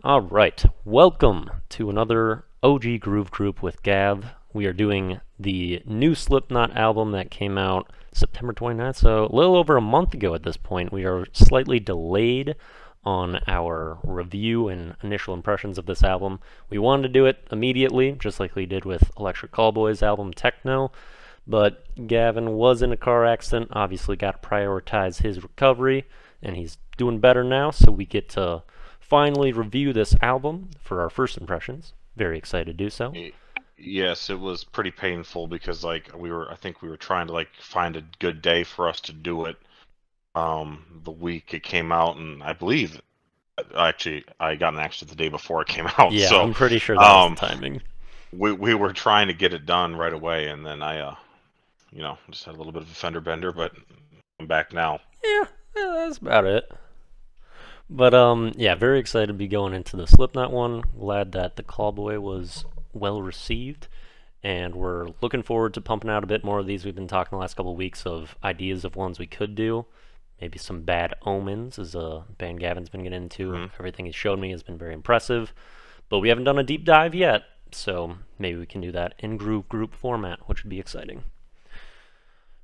All right, welcome to another OG Groove Group with Gav. We are doing the new Slipknot album that came out September 29th, so a little over a month ago at this point. We are slightly delayed on our review and initial impressions of this album. We wanted to do it immediately, just like we did with Electric Callboy's album Techno, but Gavin was in a car accident, obviously got to prioritize his recovery, and he's doing better now, so we get to finally review this album for our first impressions. Very excited to do so. Yes, it was pretty painful because like we were I think we were trying to like find a good day for us to do it. Um the week it came out and I believe actually I got an accident the day before it came out. Yeah, so I'm pretty sure that um, was the timing. we we were trying to get it done right away and then I uh you know, just had a little bit of a fender bender, but I'm back now. Yeah, yeah, that's about it. But um, yeah, very excited to be going into the Slipknot one. Glad that the Callboy was well received, and we're looking forward to pumping out a bit more of these. We've been talking the last couple of weeks of ideas of ones we could do. Maybe some Bad Omens is a band Gavin's been getting into. Mhm. Everything he's showed me has been very impressive, but we haven't done a deep dive yet. So maybe we can do that in Groove Group format, which would be exciting.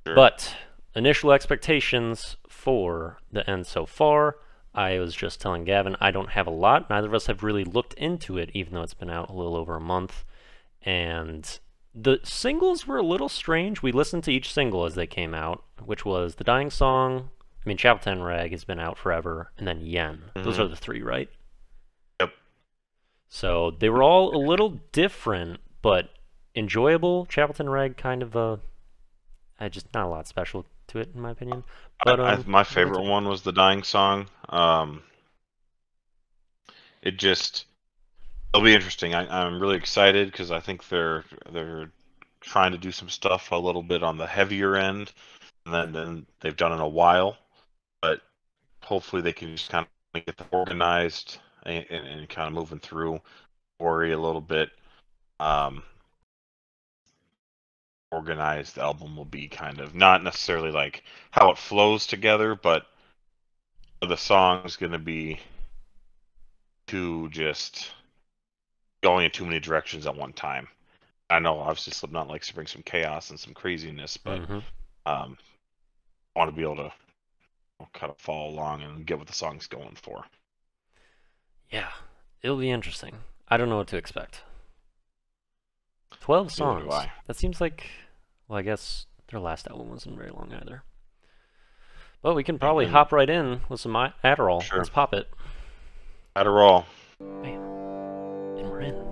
Sure. But initial expectations for the end so far. I was just telling Gavin I don't have a lot. Neither of us have really looked into it, even though it's been out a little over a month. And the singles were a little strange. We listened to each single as they came out, which was The Dying Song. I mean, Chapeltown Rag has been out forever, and then Yen. Those Mhm. are the three, right? Yep. So they were all a little different, but enjoyable. Chapeltown Rag kind of uh, just not a lot special to it in my opinion. But I, I, um, my favorite one was the dying song. Um, it just it'll be interesting. I, I'm really excited because I think they're they're trying to do some stuff a little bit on the heavier end than than they've done in a while. But hopefully they can just kind of get organized and, and, and kind of moving through worry a little bit. Um, organized the album will be kind of not necessarily like how it flows together, but the song's going to be too just going in too many directions at one time. I know obviously Slipknot likes to bring some chaos and some craziness, but Mhm. um, I want to be able to kind of follow along and get what the song's going for. yeah, it'll be interesting. I don't know what to expect. Twelve songs. That seems like, well, I guess their last album wasn't very long either. But we can probably then- hop right in with some Adderall. Sure. Let's pop it. Adderall. Bam. And we're in.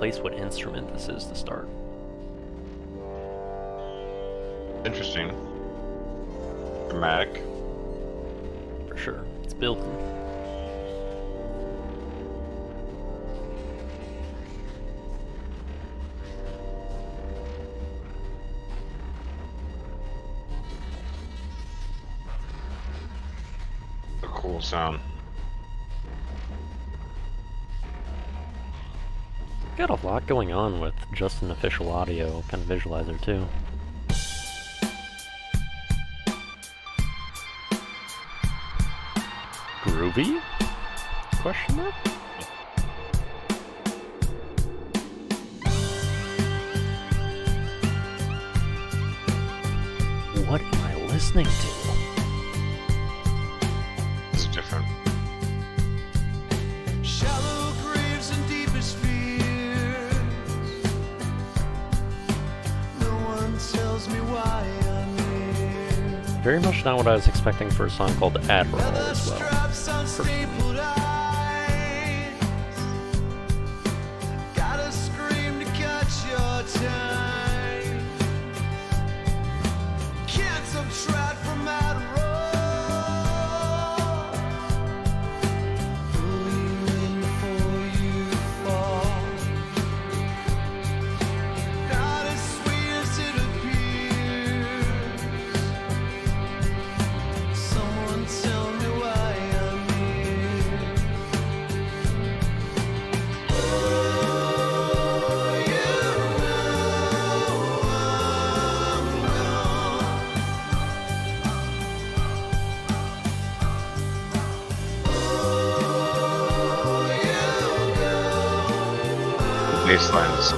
Place what instrument this is to start. Interesting. Dramatic. For sure. It's building. A cool sound. Got a lot going on with just an official audio kind of visualizer too. Groovy? Question mark? What am I listening to? What I was expecting for a song called Adderall as well.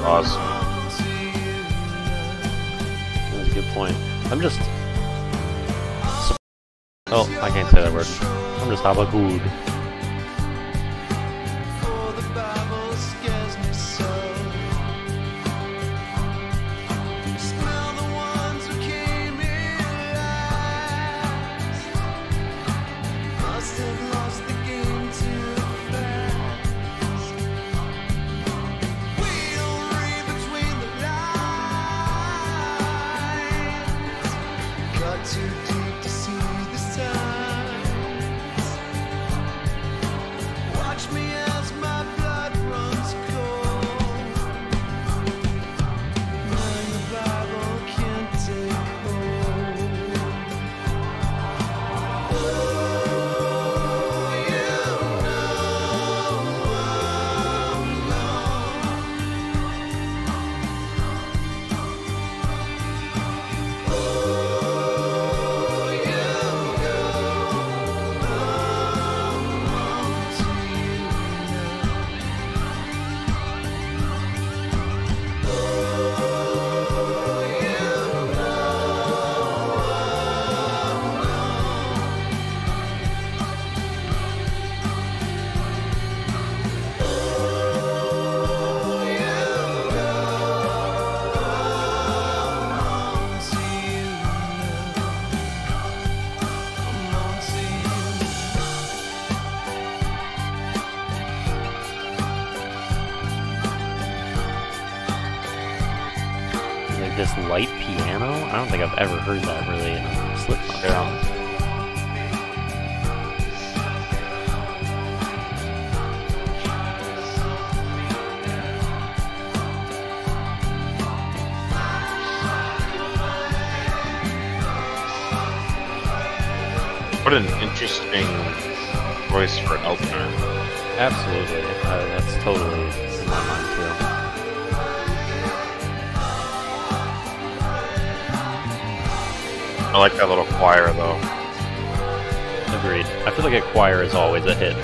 Awesome. That's a good point. I'm just. Oh, I can't say that word. I'm just Abagood. For don't think I've ever heard that really in a Yeah. Like that little choir though. Agreed. I feel like a choir is always a hit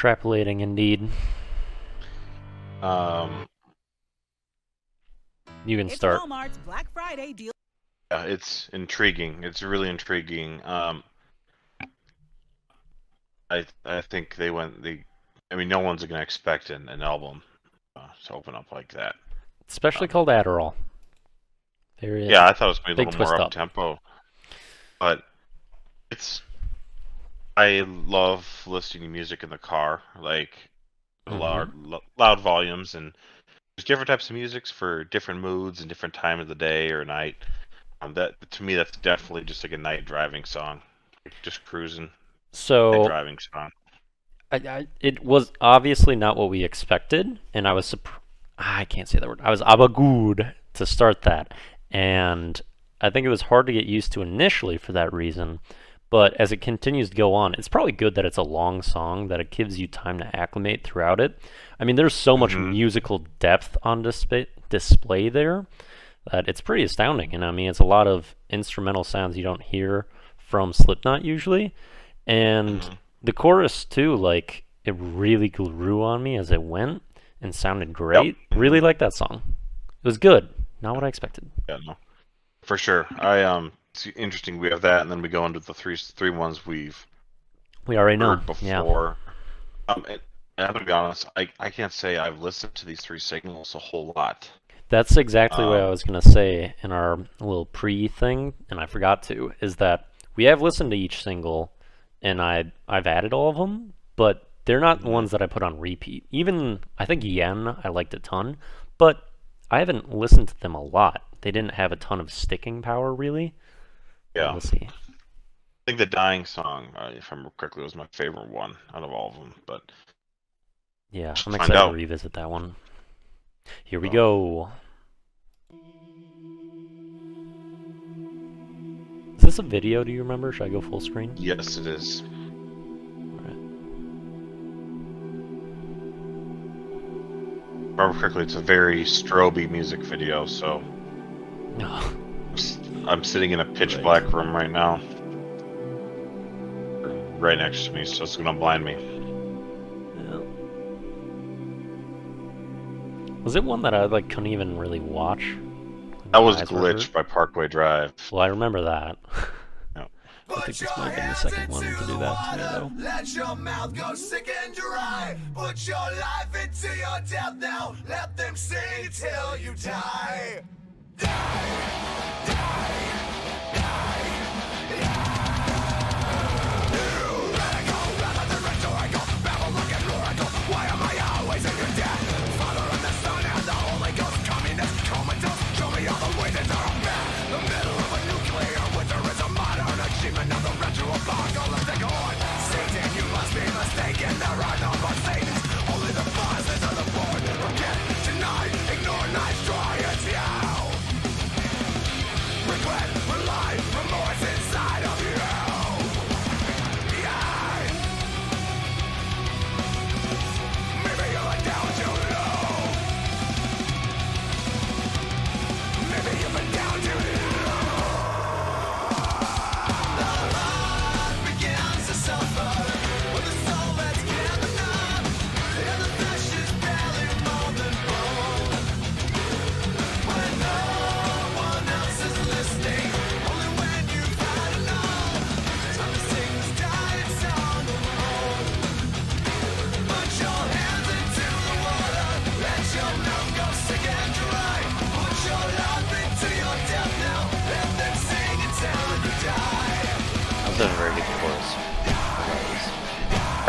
Trapolating indeed. Um, You can It's start. Walmart's Black Friday deal. yeah, it's intriguing. It's really intriguing. Um, I I think they went the. I mean, no one's gonna expect an, an album uh, to open up like that. Especially called Adderall. There is. Yeah, I thought it was gonna be a little more twist up up. tempo, but it's. I love listening to music in the car, like Mm-hmm. loud, lo- loud volumes, and there's different types of musics for different moods and different time of the day or night. Um, that to me, that's definitely just like a night driving song, just cruising So driving song. I, I, it was obviously not what we expected, and I was surprised. I can't say that word. I was abagood to start that, and I think it was hard to get used to initially for that reason. But as it continues to go on, it's probably good that it's a long song that it gives you time to acclimate throughout it. I mean, there's so much Mhm. musical depth on display display there that it's pretty astounding. And I mean, it's a lot of instrumental sounds you don't hear from Slipknot usually, and Mhm. the chorus too. Like it really grew on me as it went and sounded great. Really like that song. It was good. Not what I expected. Yeah, no, for sure. I um, it's interesting. We have that, and then we go into the three three ones we've We already know. heard Yeah. before. Um, and, and I'm gonna be honest. I I can't say I've listened to these three signals a whole lot. That's exactly what I Um, was gonna say in our little pre thing, and I forgot to. Is that we have listened to each single, and I I've added all of them, but they're not the Mhm. ones that I put on repeat. Even I think Yen I liked a ton, but I haven't listened to them a lot. They didn't have a ton of sticking power really. Yeah. We'll see. I think the dying song, uh, if I remember correctly, was my favorite one out of all of them. But Yeah, I'm excited to revisit that one. Here we Oh. go. Is this a video? Do you remember? Should I go full screen? yes, it is. Remember correctly, it's a very stroby music video. So No. I'm sitting in a pitch Right. black room right now, right next to me, so it's gonna blind me. Yeah. Was it one that I like couldn't even really watch? That was My eyes were Glitch by Parkway Drive. Well, I remember that. Yeah. I think this might have been the second one to do that to me, though. Let your mouth go sick and dry. Put your life into your death now. Let them sing till you die. Begins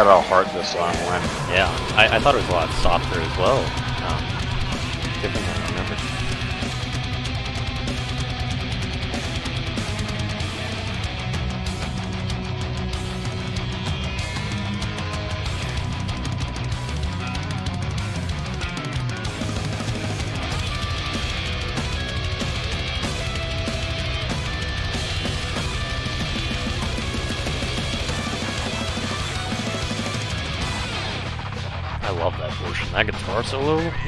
how hard this song went. Yeah, I, I thought it was a lot softer as well. Solo.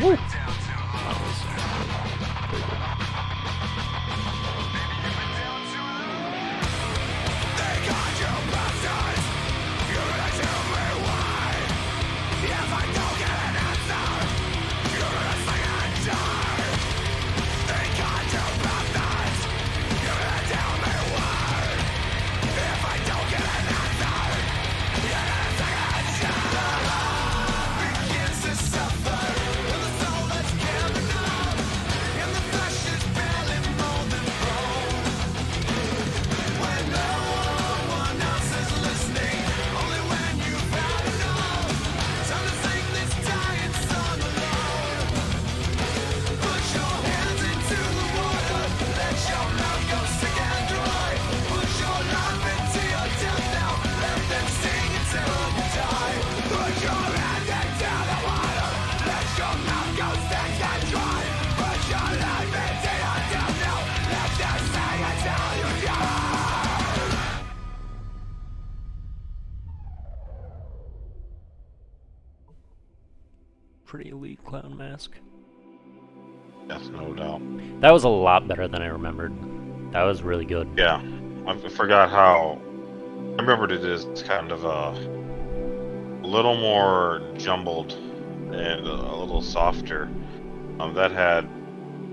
That was a lot better than I remembered. That was really good. Yeah, I forgot how. I remembered it as kind of a, little more jumbled and a, little softer. Um, that had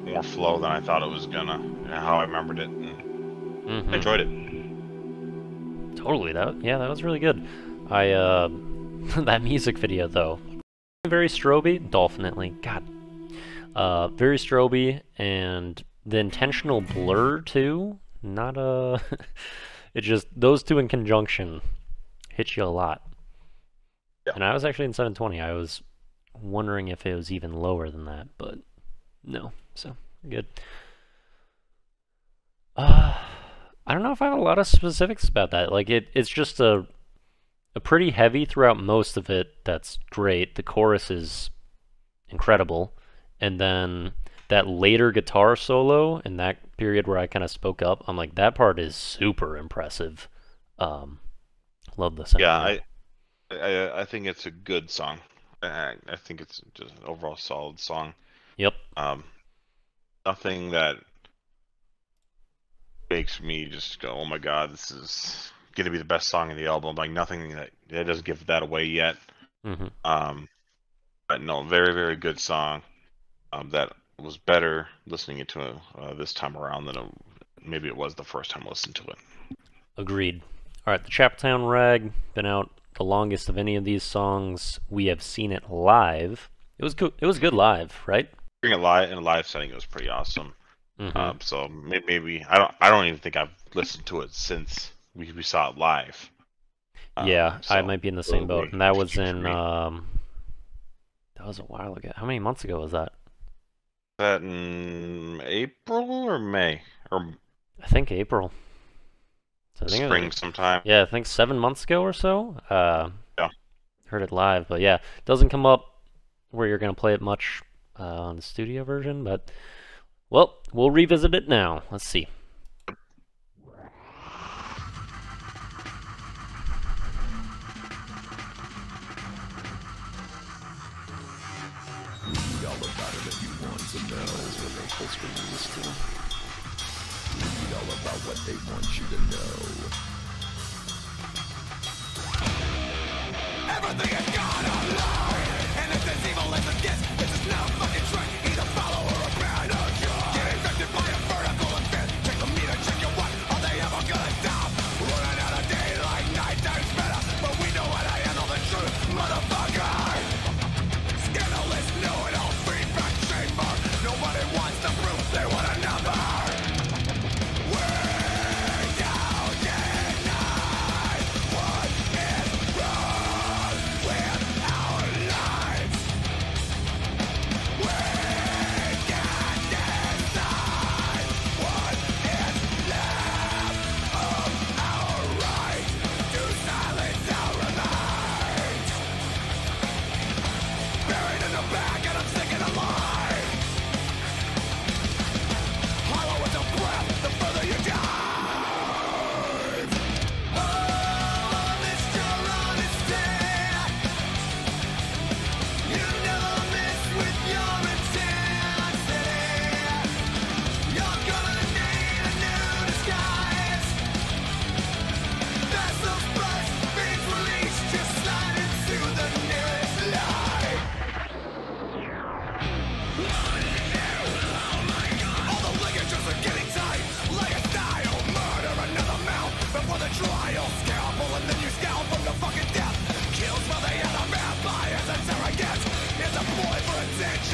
more flow than I thought it was gonna. and How I remembered it, and Mhm. I enjoyed it. Totally. That yeah, that was really good. I uh that music video though. Very stroby, definitely. God. Uh very stroby and the intentional blur too. Not a it just those two in conjunction hit you a lot. Yeah. And I was actually in 720. I was wondering if it was even lower than that, but no. So, good. Uh I don't know if I have a lot of specifics about that. Like it, it's just a a pretty heavy throughout most of it. That's great. The chorus is incredible, and then that later guitar solo in that period where I kind of spoke up, I'm like that part is super impressive. Um, love the sound. Yeah. I, I I think it's a good song. I, I think it's just an overall solid song. Yep. Um, nothing that makes me just go, "Oh my god, this is gonna be the best song in the album." Like nothing that that doesn't give that away yet. hmm Um, but no, very very good song. Um, that was better listening it to uh, this time around than it, maybe it was the first time I listened to it. Agreed. All right, the Chapeltown Rag been out the longest of any of these songs. We have seen it live. It was good. It was good live, right? Hearing it live in a live setting, it was pretty awesome. Mhm. Um, so may- maybe I don't I don't even think I've listened to it since we, we saw it live. Um, yeah, I might be in the same boat, and that was in um, that was a while ago. How many months ago was that? That in April or May or I think April. So I think it was- spring sometime. yeah, I think seven months ago or so. Uh, Yeah. Heard it live, but yeah, doesn't come up where you're gonna play it much uh, on the studio version, but well, we'll revisit it now. Let's see. They supposed to be. Read all about what they want you to know. Everything gone online And if this evil is a guess This is no fucking trick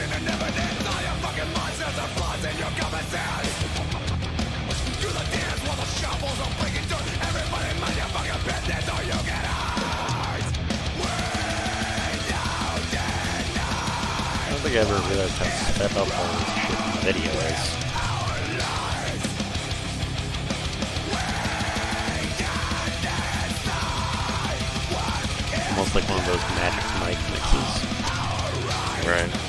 attention and evidence. All your fucking monsters are flaws in your common sense. Do the dance while the shovels are breaking dirt. Everybody mind your fucking business or you get hurt. Way down tonight. I don't think I ever realized how step up all this shit in the video is. Almost like one of those Magic Mike mixes. Right.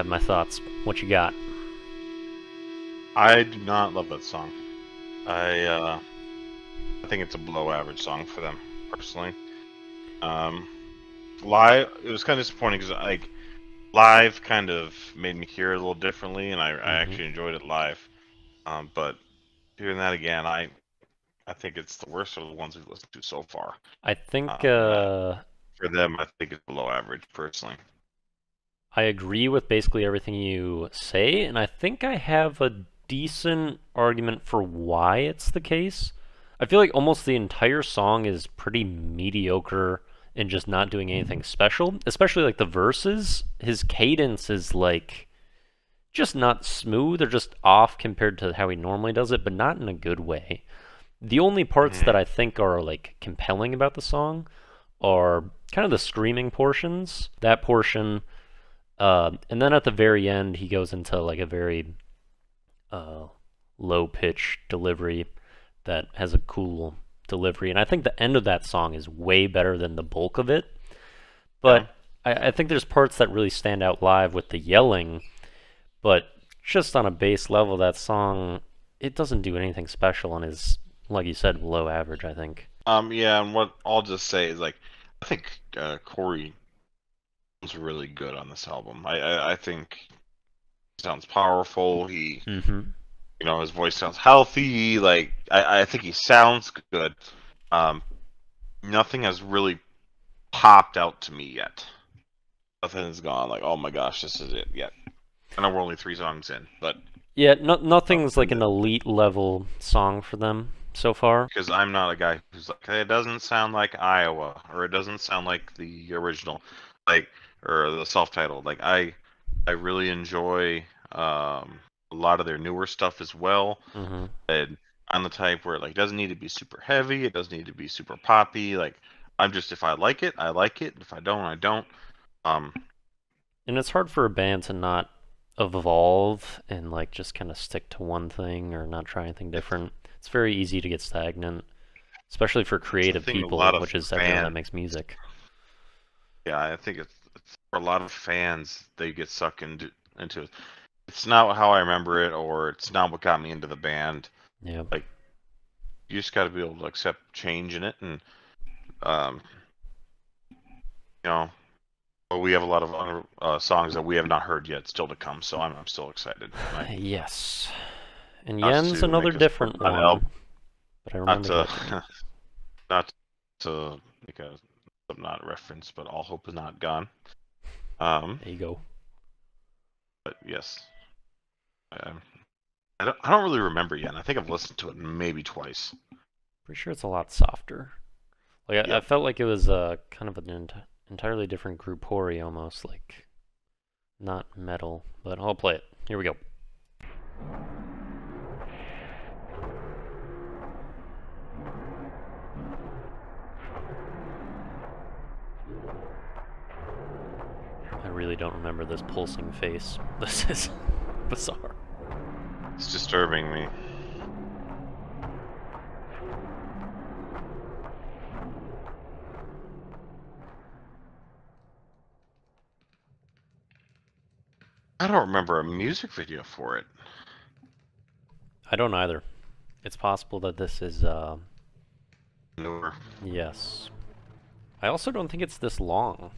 Have my thoughts. What you got? I do not love that song. I uh, I think it's a below average song for them personally. Um, live, it was kind of disappointing because like live kind of made me hear it a little differently, and I, I Mhm. actually enjoyed it live. Um, but hearing that again, I I think it's the worst of the ones we've listened to so far. I think Uh, uh, For them, I think it's below average personally. I agree with basically everything you say, and I think I have a decent argument for why it's the case. I feel like almost the entire song is pretty mediocre and just not doing anything special, especially like the verses. His cadence is like just not smooth or just off compared to how he normally does it, but not in a good way. The only parts Mhm. that I think are like compelling about the song are kind of the screaming portions. That portion uh, and then at the very end, he goes into like a very uh, low pitch delivery that has a cool delivery. And I think the end of that song is way better than the bulk of it. But I, I think there's parts that really stand out live with the yelling. But just on a base level, that song, it doesn't do anything special and is, like you said, below average, I think. Um, yeah, and what I'll just say is like, I think uh, Corey sounds really good on this album. I, I I think he sounds powerful. He Mm-hmm. you know his voice sounds healthy like i, I think he sounds good um nothing has really popped out to me yet nothing has gone like oh my gosh this is it yet i know we're only three songs in but Yeah, no, nothing's like an elite level song for them so far. because i'm not a guy who's like hey, it doesn't sound like iowa or it doesn't sound like the original like or the self-titled like i i really enjoy um a lot of their newer stuff as well hmm and I'm the type where it like doesn't need to be super heavy, it doesn't need to be super poppy. Like I'm just if I like it, I like it. If I don't, I don't. Um, And it's hard for a band to not evolve and like just kind of stick to one thing or not try anything different. It's very easy to get stagnant, especially for creative people, which is everyone that makes music. yeah, I think it's for a lot of fans they get sucked into into it. It's not how I remember it, or it's not what got me into the band. Yeah. Like, you just got to be able to accept change in it, and um, you know, we have a lot of other uh, songs that we have not heard yet still to come. So I'm I'm still excited. I- Yes. And Yen's another different one. album. But I remember not to not to make a knot reference, but all hope is not gone. Um, There you go. but yes, um, I don't I don't really remember yet. and I think I've listened to it maybe twice. Pretty sure it's a lot softer. Like I, Yeah. I felt like it was uh, kind of an ent- entirely different group Hori almost, like not metal. But I'll play it. Here we go. Really don't remember this pulsing face. This is bizarre. It's disturbing me. I don't remember a music video for it. I don't either. It's possible that this is uh, Newer. Yes. I also don't think it's this long.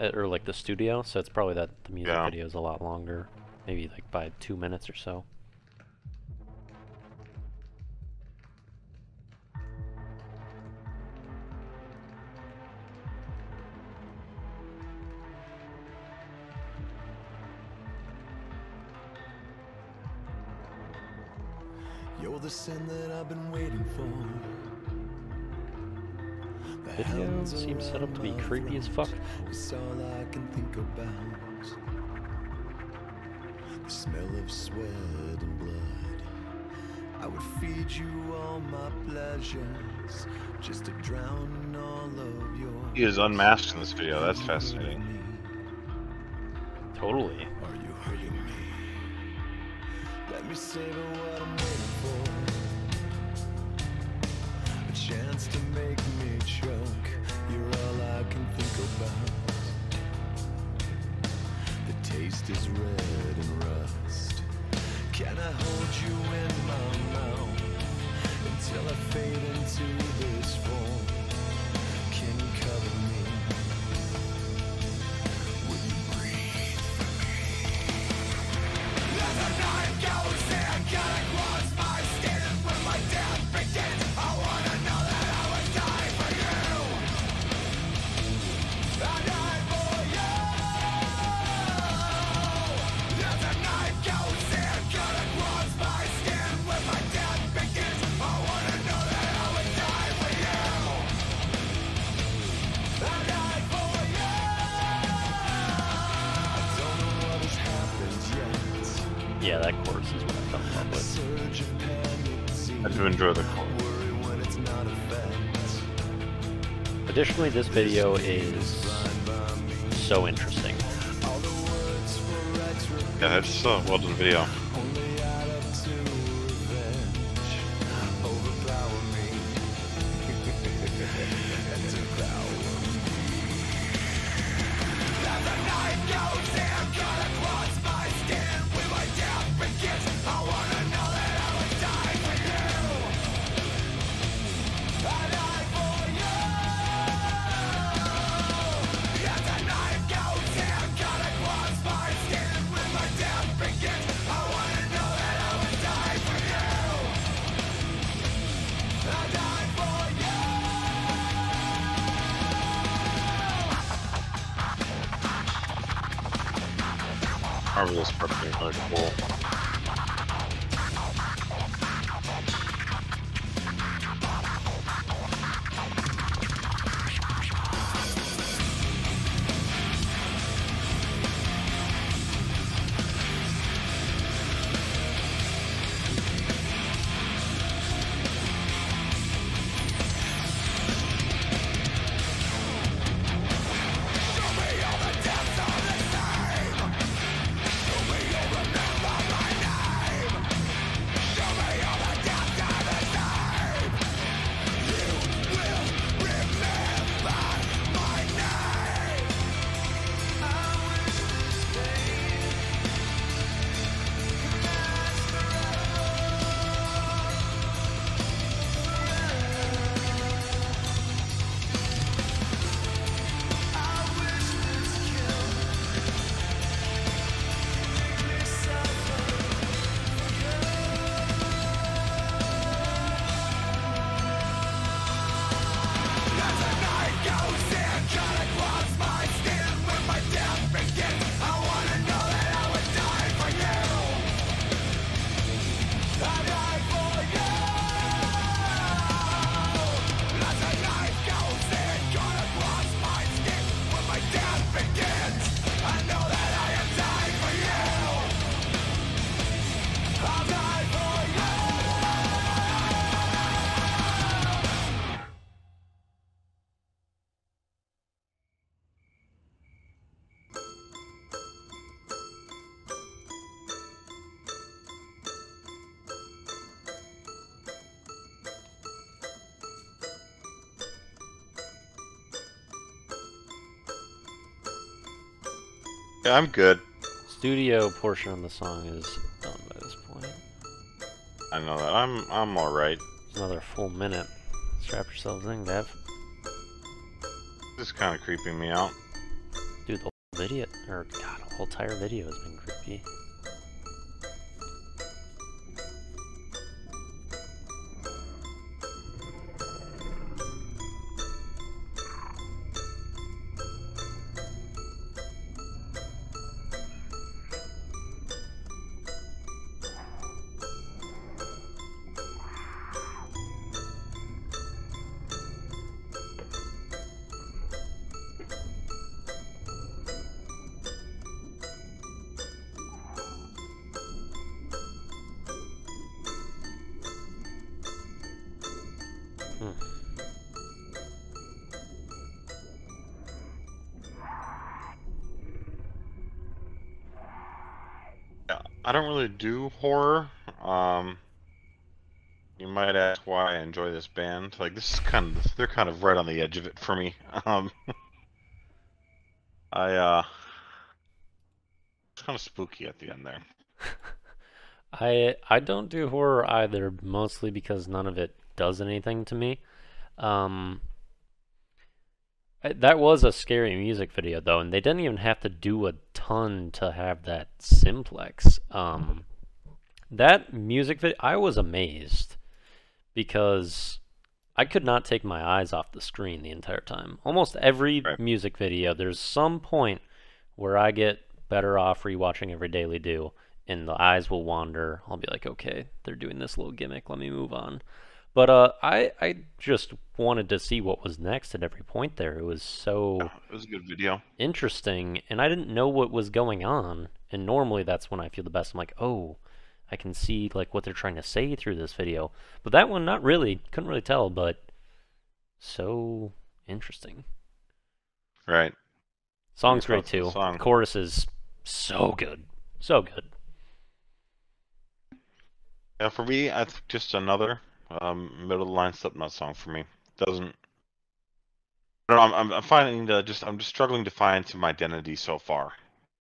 Uh, or like the studio, so it's probably that the music Yeah. video is a lot longer. Maybe like by two minutes or so. You're the sin that I've been waiting for. The Video seems set up to be creepy as fuck. is all I can think about. The smell of sweat and blood I would feed you all my pleasures just to drown in all of your. He is unmasked in this video. That's fascinating. Totally. Are you hurting me? Let me savor what I'm waiting for. About. The taste is red and rust. Can I hold you in my mouth until I fade into this form? This video is so interesting. Yeah, it's a well done video. Marvelous prepping, I'm good. Studio portion of the song is done by this point. I know that. I'm I'm all right. It's another full minute. Strap yourselves in, Gav. This is kind of creeping me out. Dude, the whole video, or god, the whole entire video has been creepy. Horror. Um, you might ask why I enjoy this band. Like this is kind of they're kind of right on the edge of it for me. Um, I uh, it's kind of spooky at the end there. I I don't do horror either, mostly because none of it does anything to me. Um, that was a scary music video though, and they didn't even have to do a ton to have that simplex. Um, that music video, I was amazed because I could not take my eyes off the screen the entire time. Almost every Right. music video, there's some point where I get better off rewatching every daily do, and the eyes will wander. I'll be like, okay, they're doing this little gimmick. Let me move on. But uh, I I just wanted to see what was next at every point there. It was so Yeah, it was a good video. interesting, and I didn't know what was going on. And normally that's when I feel the best. I'm like, oh, I can see like what they're trying to say through this video. But that one, not really. Couldn't really tell, but so interesting. Right. Song's great thoughts on the too. song? Chorus is so good, so good. Yeah, for me, I think just another um, middle of the line Slipknot song for me. Doesn't. I don't know, I'm, I'm, finding that just I'm just struggling to find some identity so far,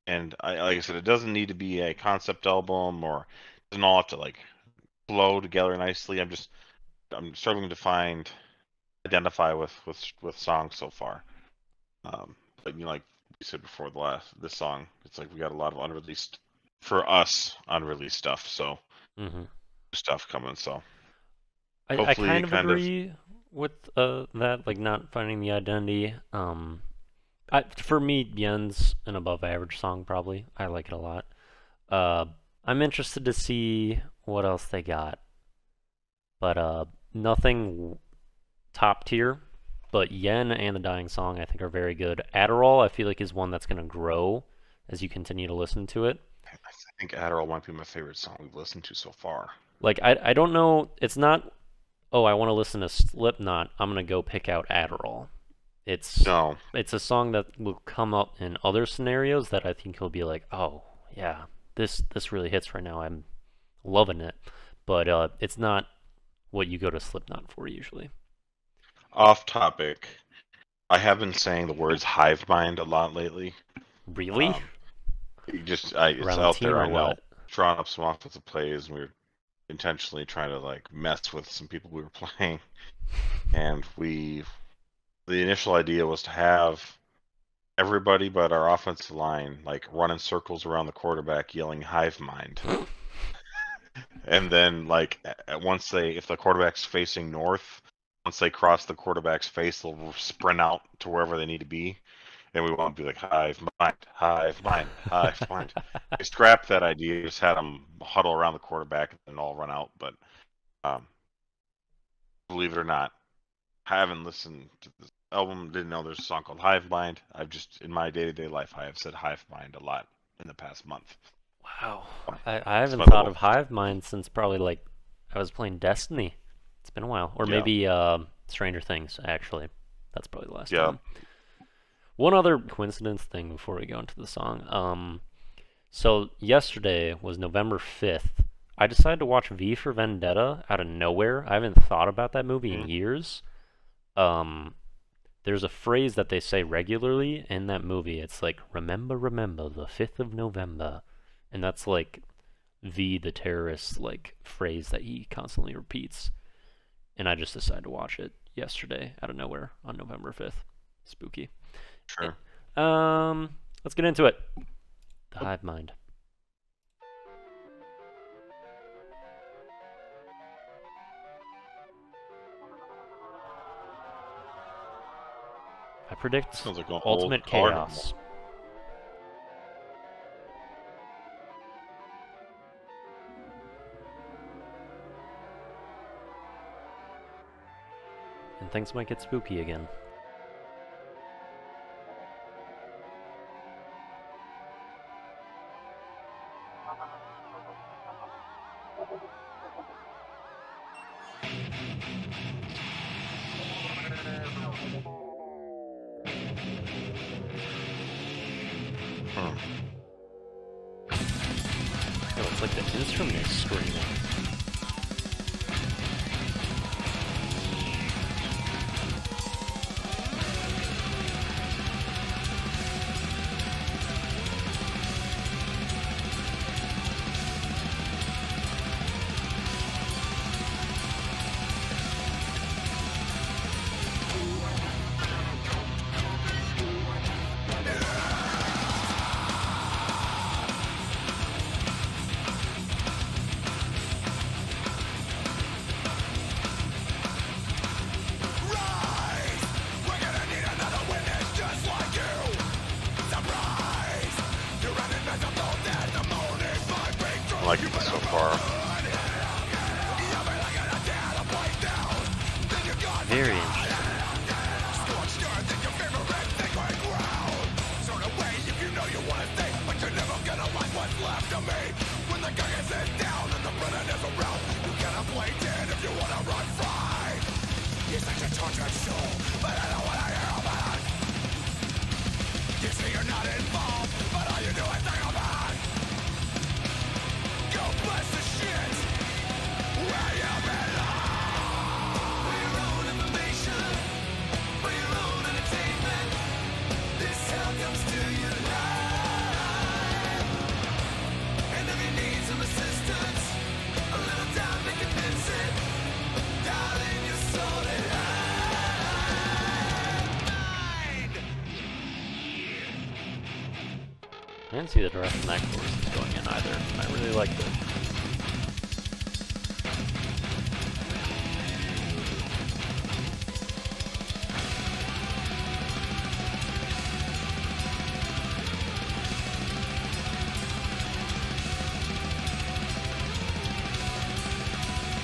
and I, like I said, it doesn't need to be a concept album or doesn't all have to like flow together nicely. I'm just I'm struggling to find identify with with with songs so far. Um, but you know, like you said before, the last this song, it's like we got a lot of unreleased for us unreleased stuff. So hmm stuff coming. So I, I kind of kind of- agree with uh, that, like not finding the identity. Um, I, for me, Yen's an above average song, probably. I like it a lot. Uh, I'm interested to see what else they got, but uh, nothing top tier. But Yen and the Dying Song, I think, are very good. Adderall, I feel like, is one that's going to grow as you continue to listen to it. I think Adderall might be my favorite song we've listened to so far. Like I I don't know. It's not. Oh, I want to listen to Slipknot. I'm gonna go pick out Adderall. It's No, it's a song that will come up in other scenarios that I think he'll be like, oh yeah, this this really hits right now. I'm loving it. But uh, it's not what you go to Slipknot for usually. off topic. I have been saying the words hive mind a lot lately. Really? Um, just I, it's Around out there. I know. Drawing up some offensive plays, and we were intentionally trying to like mess with some people we were playing. And we, the initial idea was to have everybody but our offensive line like running circles around the quarterback, yelling "hive mind." and then like once they, if the quarterback's facing north, once they cross the quarterback's face, they'll sprint out to wherever they need to be. And we won't be like hive mind, hive mind, hive mind. I scrapped that idea. Just had them huddle around the quarterback and all run out. But um, believe it or not, I haven't listened to this album. Didn't know there's a song called Hive Mind. I've just in my day-to-day life, I have said Hive Mind a lot in the past month. Wow. I, I haven't thought little- of Hive Mind since probably like I was playing Destiny. It's been a while, or Yeah. maybe uh, Stranger Things. Actually, that's probably the last Yeah. time. One other coincidence thing before we go into the song. Um, so yesterday was November fifth. I decided to watch V for Vendetta out of nowhere. I haven't thought about that movie in Mhm. years. Um, there's a phrase that they say regularly in that movie. It's like, "Remember, remember, the fifth of November," and that's like V the terrorist like phrase that he constantly repeats. And I just decided to watch it yesterday out of nowhere on November fifth. Spooky. Sure. Um, let's get into it. The hive mind. I predict like ultimate chaos. And things might get spooky again. Didn't see the direction that course is going in either. I really like it.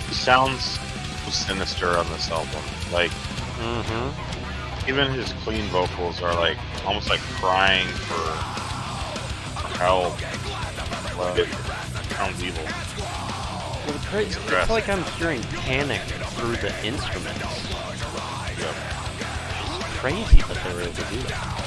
He sounds sinister on this album. Like Mm-hmm. even his clean vocals are like almost like crying for, help. Like, it sounds evil. Well, the cra- it's like I'm hearing panic through the instruments. Yep. It's crazy that they were able to do that.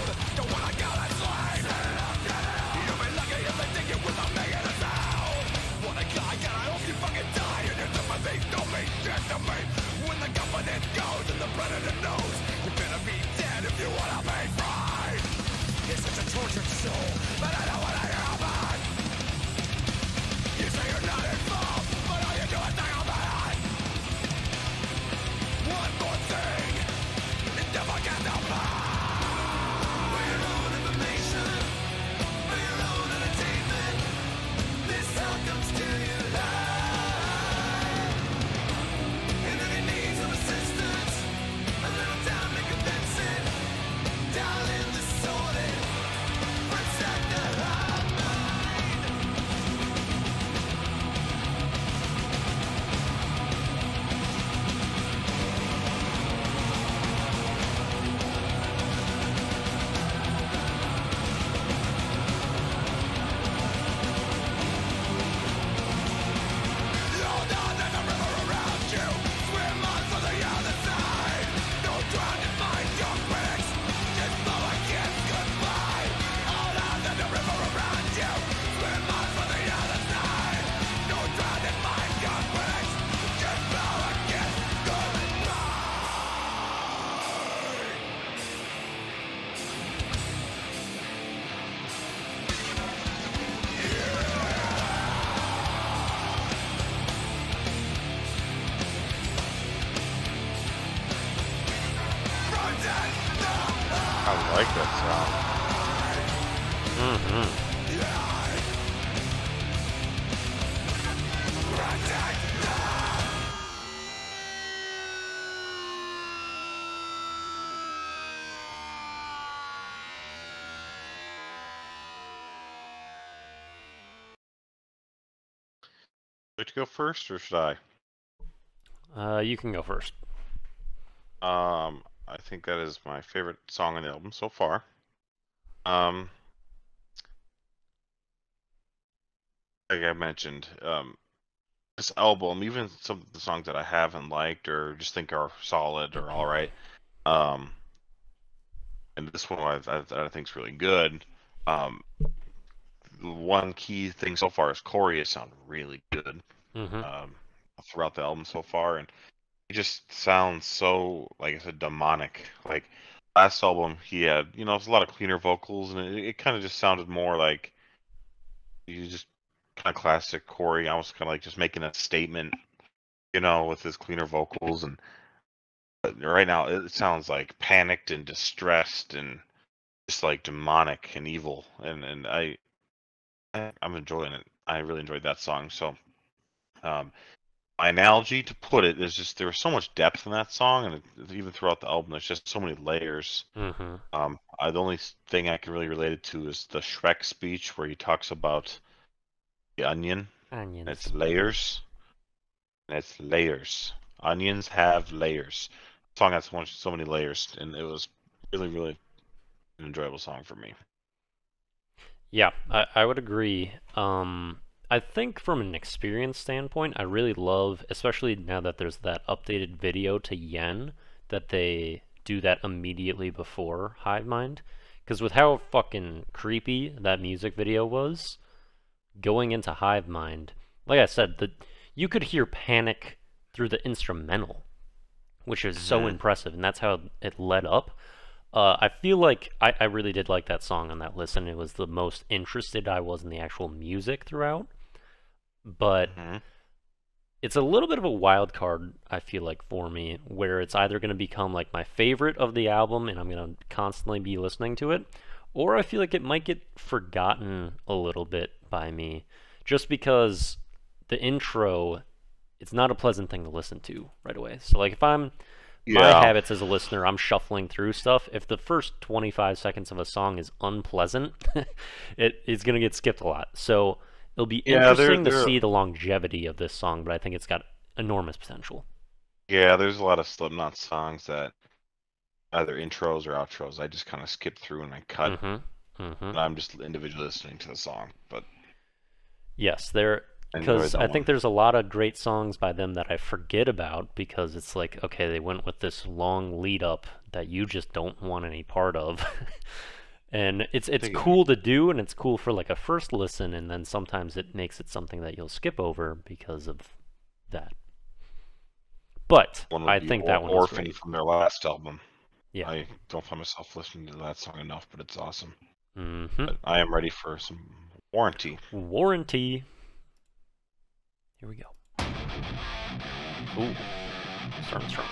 First, or should I? Uh, you can go first. Um, I think that is my favorite song on the album so far. Um, like I mentioned, um, this album, even some of the songs that I haven't liked or just think are solid or all right, um, and this one I, I, I think is really good. Um, one key thing so far is Corey has sounded really good hmm um, throughout the album so far, and he just sounds so, like I said, demonic. Like last album, he had, you know, it's a lot of cleaner vocals, and it, it kind of just sounded more like you just kind of classic Corey, almost kind of like just making a statement, you know, with his cleaner vocals. And right now, it sounds like panicked and distressed and just like demonic and evil. And and I, I I'm enjoying it. I really enjoyed that song. So, um, my analogy to put it is just there was so much depth in that song, and it, even throughout the album, there's just so many layers. hmm Um, I, the only thing I can really relate it to is the Shrek speech where he talks about the onion Onions. its layers. And it's layers. Onions have layers. The song has so, much, so many layers, and it was really, really an enjoyable song for me. Yeah, I, I would agree. Um, I think from an experience standpoint, I really love, especially now that there's that updated video to Yen, that they do that immediately before Hive Mind. Because with how fucking creepy that music video was, going into Hive Mind, like I said, the you could hear panic through the instrumental, which is so Mhm. impressive, and that's how it led up. Uh, I feel like I, I really did like that song on that listen. It was the most interested I was in the actual music throughout. But Mhm. it's a little bit of a wild card, I feel like, for me, where it's either going to become like my favorite of the album and I'm going to constantly be listening to it, or I feel like it might get forgotten a little bit by me just because the intro it's not a pleasant thing to listen to right away. So like if I'm my habits as a listener, I'm shuffling through stuff. If the first 25 seconds of a song is unpleasant, it it is going to get skipped a lot. So it'll be Yeah, interesting to there- see the longevity of this song, but I think it's got enormous potential. Yeah, there's a lot of Slipknot songs that either intros or outros I just kind of skip through and I cut. Mm-hmm. Mm-hmm. And I'm just individually listening to the song, but Yes, there because that I think there's a lot of great songs by them that I forget about because it's like okay, they went with this long lead up that you just don't want any part of. and it's it's cool to do and it's cool for like a first listen and then sometimes it makes it something that you'll skip over because of that. But I think that one Orphan from their last album. Yeah. I don't find myself listening to that song enough, but it's awesome. hmm But I am ready for some warranty. Warranty. Here we go. Ooh, starting strong.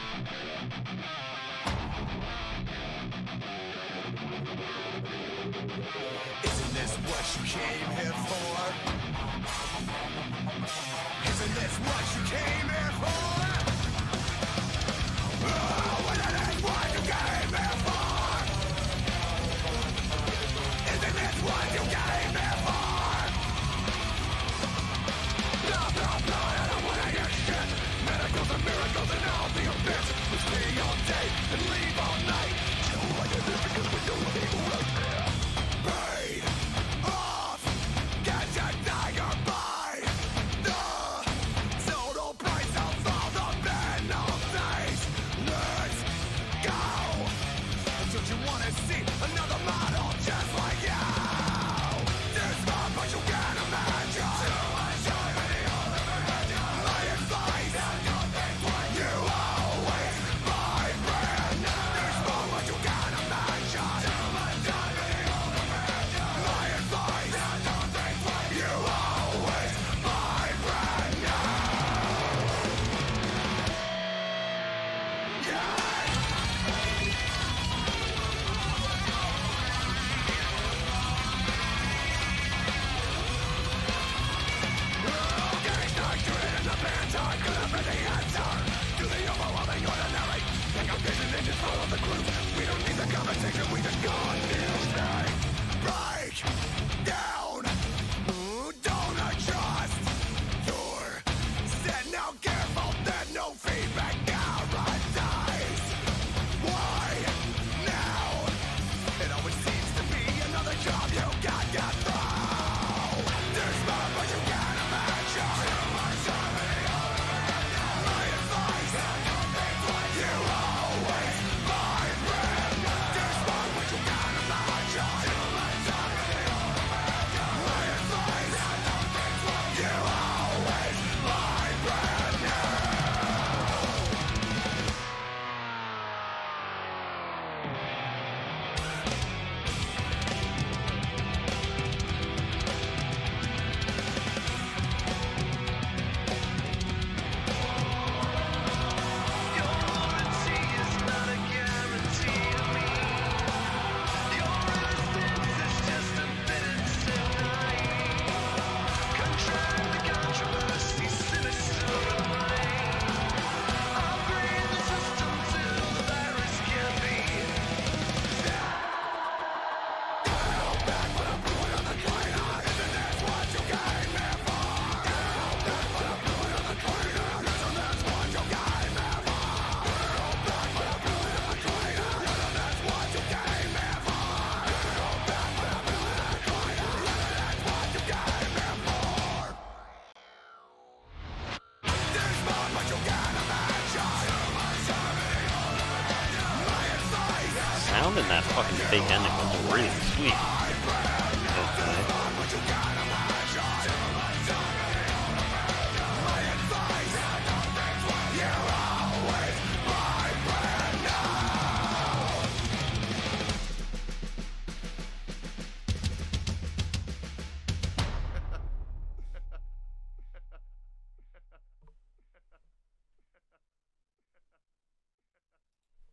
Fake ending really sweet. Okay.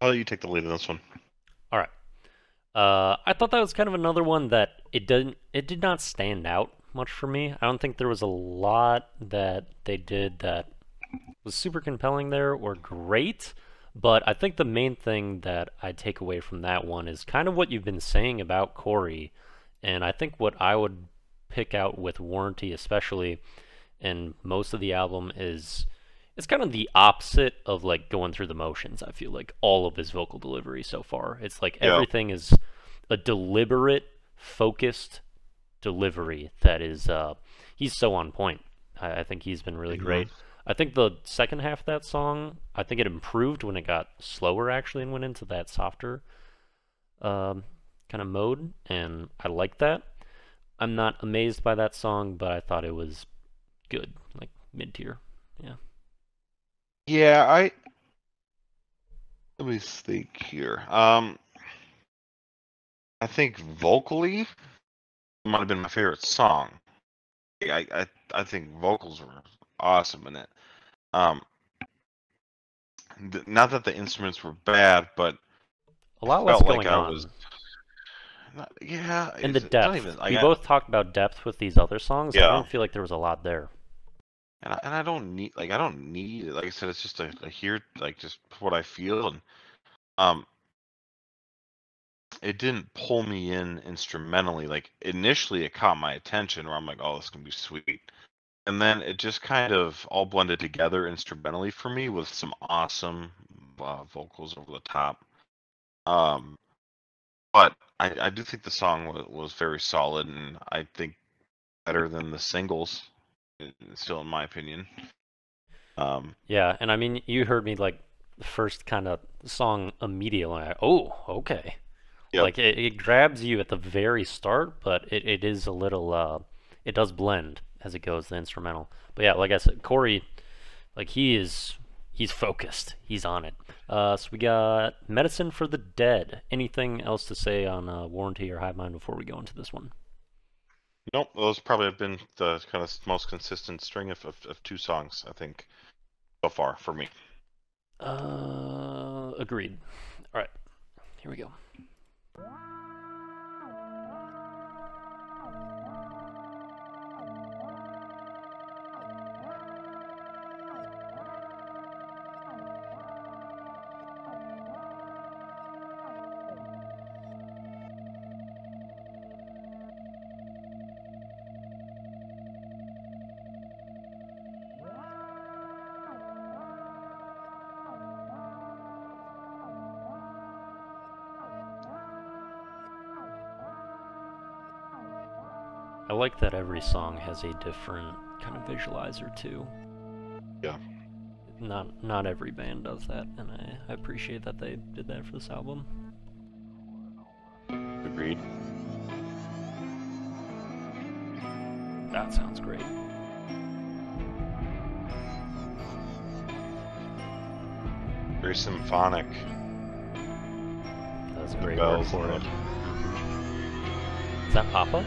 I'll let you take the lead in this one. Uh, I thought that was kind of another one that it didn't it did not stand out much for me. I don't think there was a lot that they did that was super compelling there or great. But I think the main thing that I take away from that one is kind of what you've been saying about Corey. And I think what I would pick out with Warranty, especially, and most of the album, is it's kind of the opposite of like going through the motions. I feel like all of his vocal delivery so far. It's like Yeah. everything is a deliberate, focused delivery that is. Uh, he's so on point. I, I think he's been really Mhm. great. I think the second half of that song, I think it improved when it got slower actually and went into that softer um, kind of mode, and I like that. I'm not amazed by that song, but I thought it was good, like mid tier. Yeah. Yeah, I. Let me think here. Um, I think vocally, might have been my favorite song. I I I think vocals were awesome in it. Um, th- not that the instruments were bad, but A lot less going like I on. was. Not, yeah, and the it's- it's not depth. even- we I- both talked about depth with these other songs. Yeah. I don't feel like there was a lot there. And I, and I don't need like I don't need it. Like I said, it's just a, a hear like just what I feel and um it didn't pull me in instrumentally. Like initially it caught my attention where I'm like, oh this can be sweet. And then it just kind of all blended together instrumentally for me with some awesome uh, vocals over the top. Um but I, I do think the song was, was very solid and I think better than the singles still in my opinion. Um, Yeah, and I mean, you heard me like the first kind of song immediately. I, oh, okay. Yep. Like it, it grabs you at the very start, but it, it is a little uh, it does blend as it goes the instrumental. But yeah, like I said, Corey, like he is he's focused. He's on it. Uh, so we got Medicine for the Dead. Anything else to say on uh, Warranty or Hive Mind before we go into this one? Nope, those probably have been the kind of most consistent string of, of, of two songs I think so far for me. Uh, agreed. All right, here we go. Like that every song has a different kind of visualizer too. Yeah. Not not every band does that, and I, I appreciate that they did that for this album. Agreed. That sounds great. Very symphonic. That's a great word for it. Is that Papa?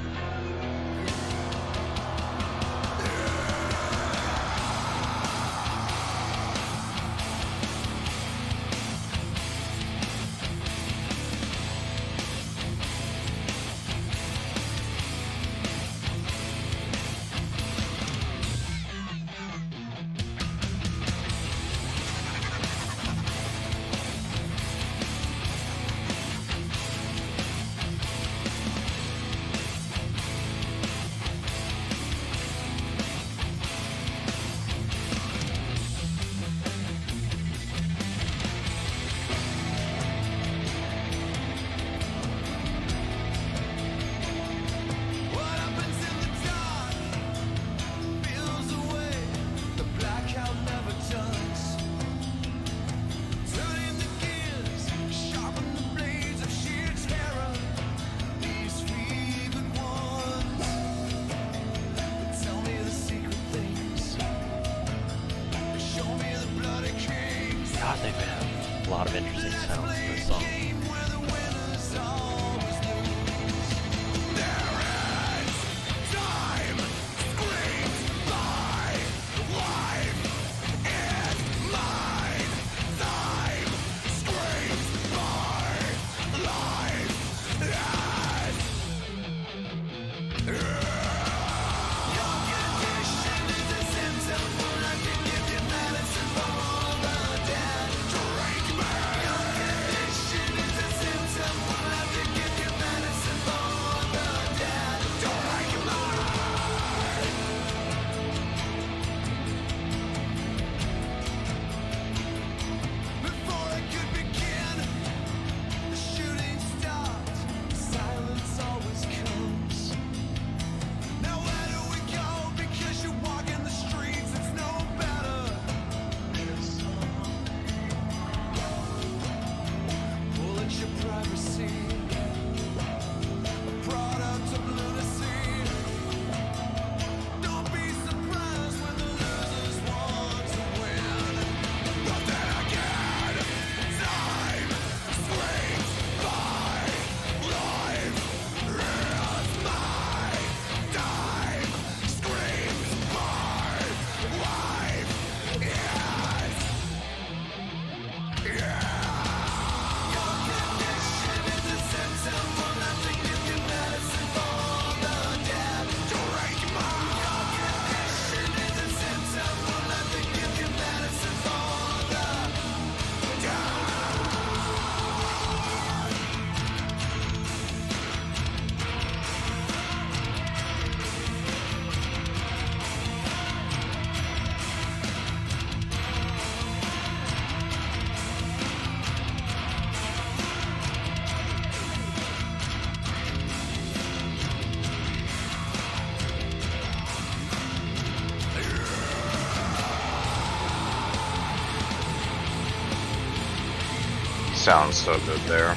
Sounds so good there.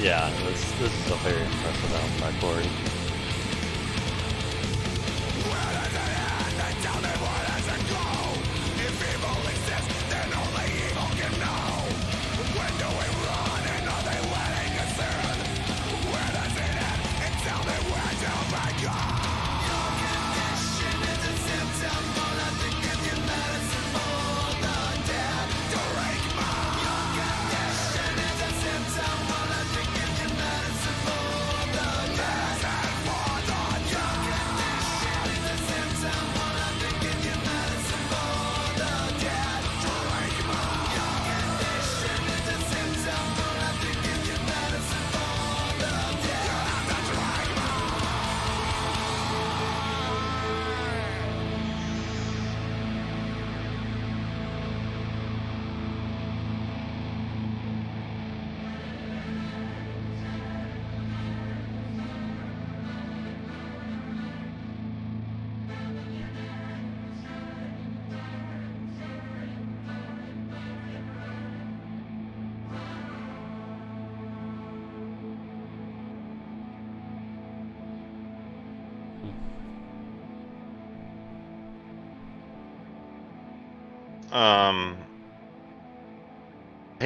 Yeah, this this is a very impressive album by Corey.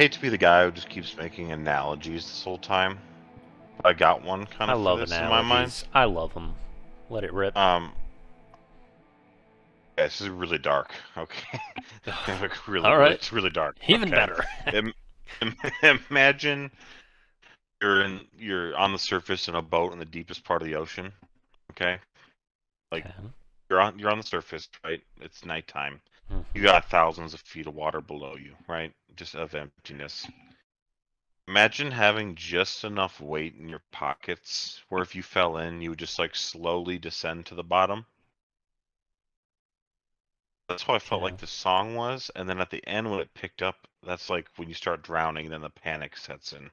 Hate to be the guy who just keeps making analogies this whole time. I got one kind I of for love this in my mind. I love them. Let it rip. Um, yeah, this is really dark. Okay, really, All right. it's really dark. Even Okay. better. Im- im- imagine you're in you're on the surface in a boat in the deepest part of the ocean. Okay, Like- Okay. you're on you're on the surface, right? It's nighttime. Mhm. You got thousands of feet of water below you, right? Just of emptiness. Imagine having just enough weight in your pockets where if you fell in, you would just like slowly descend to the bottom. That's how I felt Yeah. like the song was, and then at the end when it picked up, that's like when you start drowning, then the panic sets in.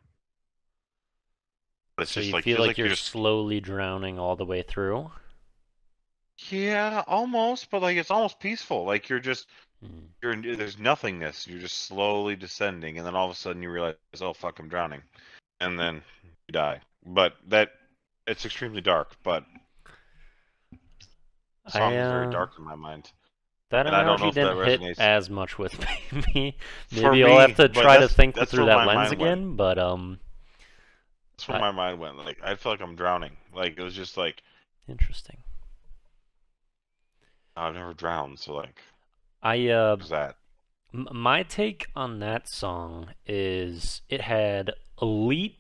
But it's so just you like feel feels like, you're just slowly drowning all the way through. yeah, almost, but like it's almost peaceful. Like you're just Hmm. you're in, there's nothingness. You're just slowly descending, and then all of a sudden you realize, oh fuck, I'm drowning, and then you die. But that it's extremely dark. But the I, song is very uh, dark in my mind. That And I don't analogy know if that didn't hit resonates. as much with me. Maybe I'll have to try to think through that lens mind went. again. But um, That's where I- my mind went. Like I feel like I'm drowning. Like it was just like interesting. I've never drowned, so like I uh, that? M- my take on that song is it had elite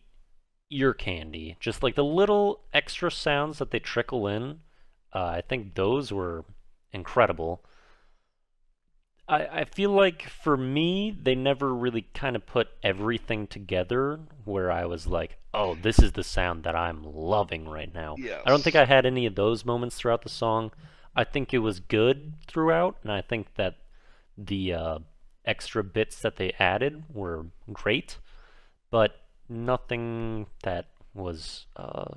ear candy, just like the little extra sounds that they trickle in. Uh, I think those were incredible. I, I feel like for me, they never really kind of put everything together where I was like, oh, this is the sound that I'm loving right now. I don't think I had any of those moments throughout the song. I think it was good throughout, and I think that the uh, extra bits that they added were great, but nothing that was uh,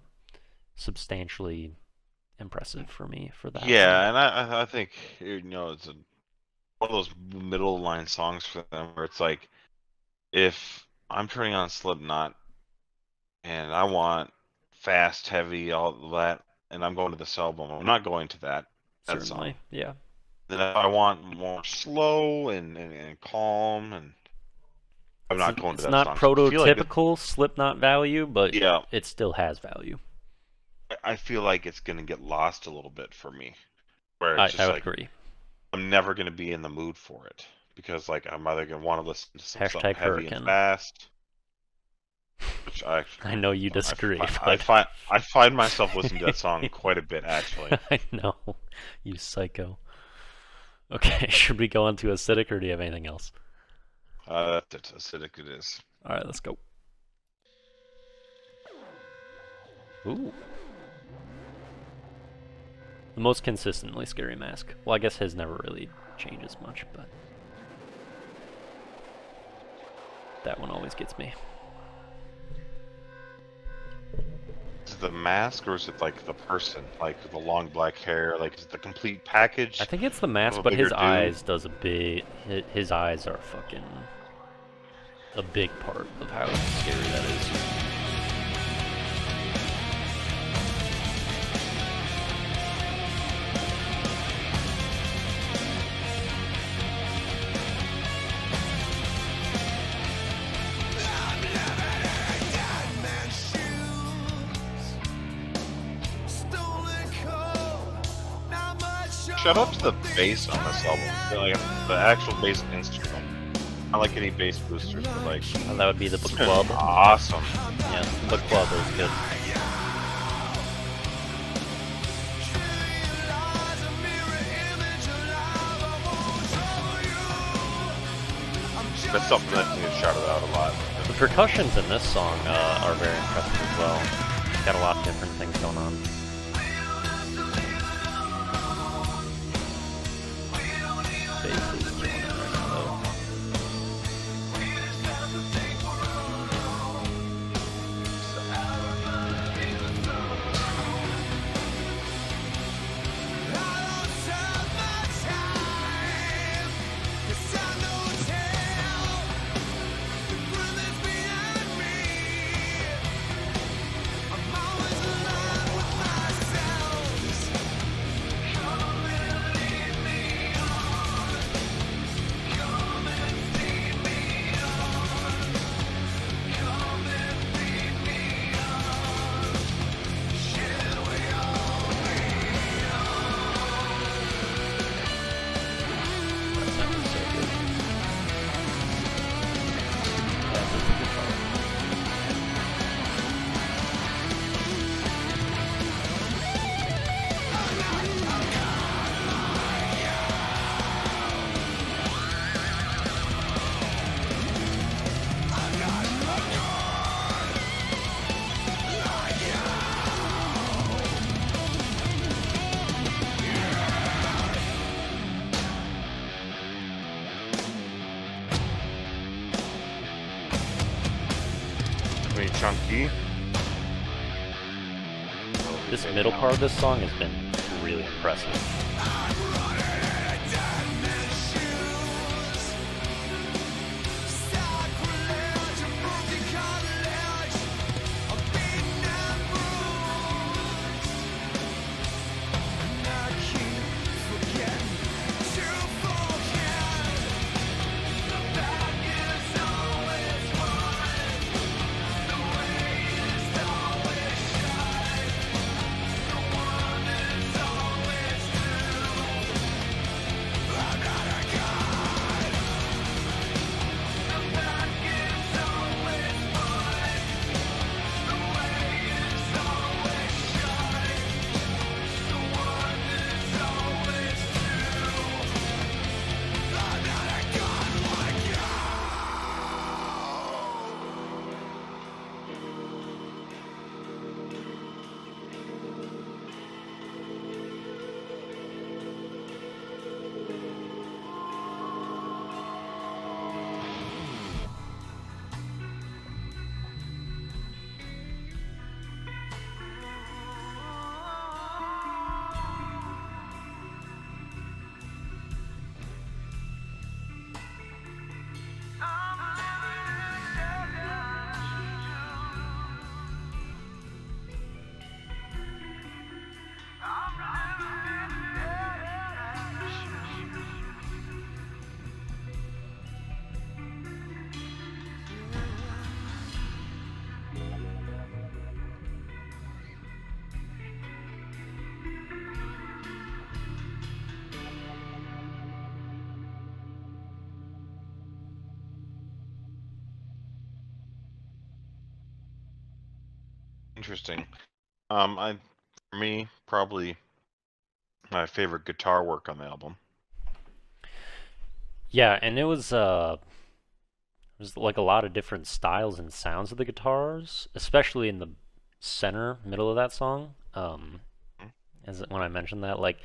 substantially impressive for me for that. Yeah, and I I- think you know it's a, one of those middle line songs for them where it's like if I'm turning on Slipknot and I want fast, heavy, all that, and I'm going to this album, I'm not going to that. Certainly. Yeah. Then if I want more slow and, and, and calm, and I'm not it's, going it's to that not song. Feel like prototypical Slipknot value, but yeah, it still has value. I- feel like it's gonna get lost a little bit for me, where I, I would like, agree. I'm never gonna be in the mood for it because like I'm either gonna want to listen to some, something heavy hurricane. and fast, which I I know you disagree, fi- I, but find I find myself listening to that song quite a bit actually. I know, you psycho. Okay, should we go on to acidic, or do you have anything else? Uh, that's acidic it is. All right, let's go. Ooh. The most consistently scary mask. Well, I guess his never really changes much, but that one always gets me. The mask or is it like the person, like the long black hair? Like is it the complete package? I think it's the mask, but his dude. eyes does a big. His, his eyes are fucking a big part of how scary that is. Shout out to the bass on this album. The, Like the actual bass instrument. I like any bass boosters, but like Uh, that would be the book club. awesome. Yeah, the book club is good. That's something that needs shouted out a lot. The percussions in this song uh, are very impressive as well. It's got a lot of different things going on. This song has been Interesting. Um, I for me probably my favorite guitar work on the album. Yeah, and it was uh it was like a lot of different styles and sounds of the guitars, especially in the center middle of that song. Um Mhm. as when I mentioned that like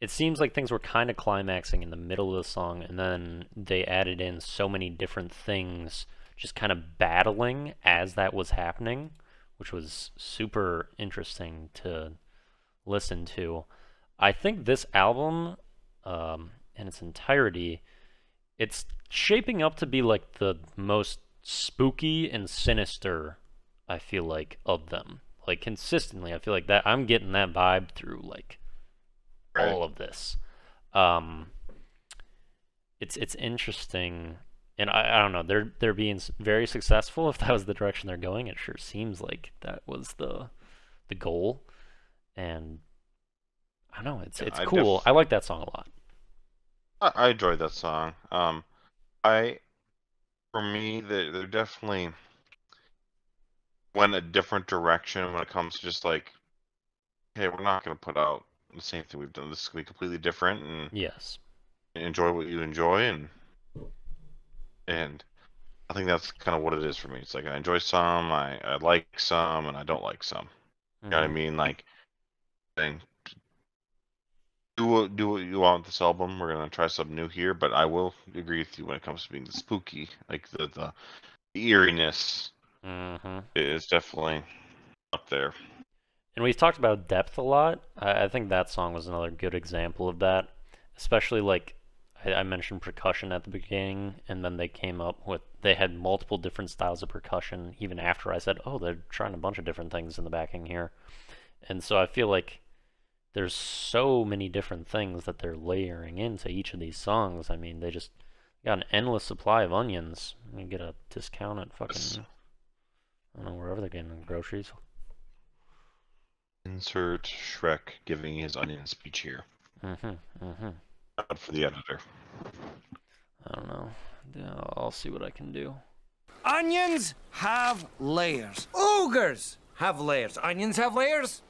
it seems like things were kind of climaxing in the middle of the song and then they added in so many different things just kind of battling as that was happening, which was super interesting to listen to. I think this album, um, in its entirety, it's shaping up to be like the most spooky and sinister. I feel like of them, like consistently. I feel like that I'm getting that vibe through like all of this. Um, it's it's interesting, and I, I don't know. They're they're being very successful. If that was the direction they're going, it sure seems like that was the the goal. And I don't know. It's Yeah, it's I cool. def- I like that song a lot. I, I enjoyed that song. Um, I, for me, they they're definitely went a different direction when it comes to just like, hey, we're not gonna put out the same thing we've done. This is gonna be completely different, and Yes. enjoy what you enjoy, and and I think that's kind of what it is for me. It's like I enjoy some, I, I like some, and I don't like some. You know what I Mhm. mean? Like, saying, do what do what you want with this album. We're gonna try something new here, but I will agree with you when it comes to being the spooky, like the the, the eeriness Mhm. is definitely up there. And we've talked about depth a lot. I, I think that song was another good example of that. Especially like I, I mentioned percussion at the beginning, and then they came up with they had multiple different styles of percussion. Even after I said, "Oh, they're trying a bunch of different things in the backing here," and so I feel like there's so many different things that they're layering into each of these songs. I mean, they just got an endless supply of onions. You get a discount at fucking I don't know wherever they're getting groceries. Insert Shrek giving his onion speech here. Mhm. Mhm. Not for the editor. I don't know. I'll see what I can do. Onions have layers. Ogres have layers. Onions have layers.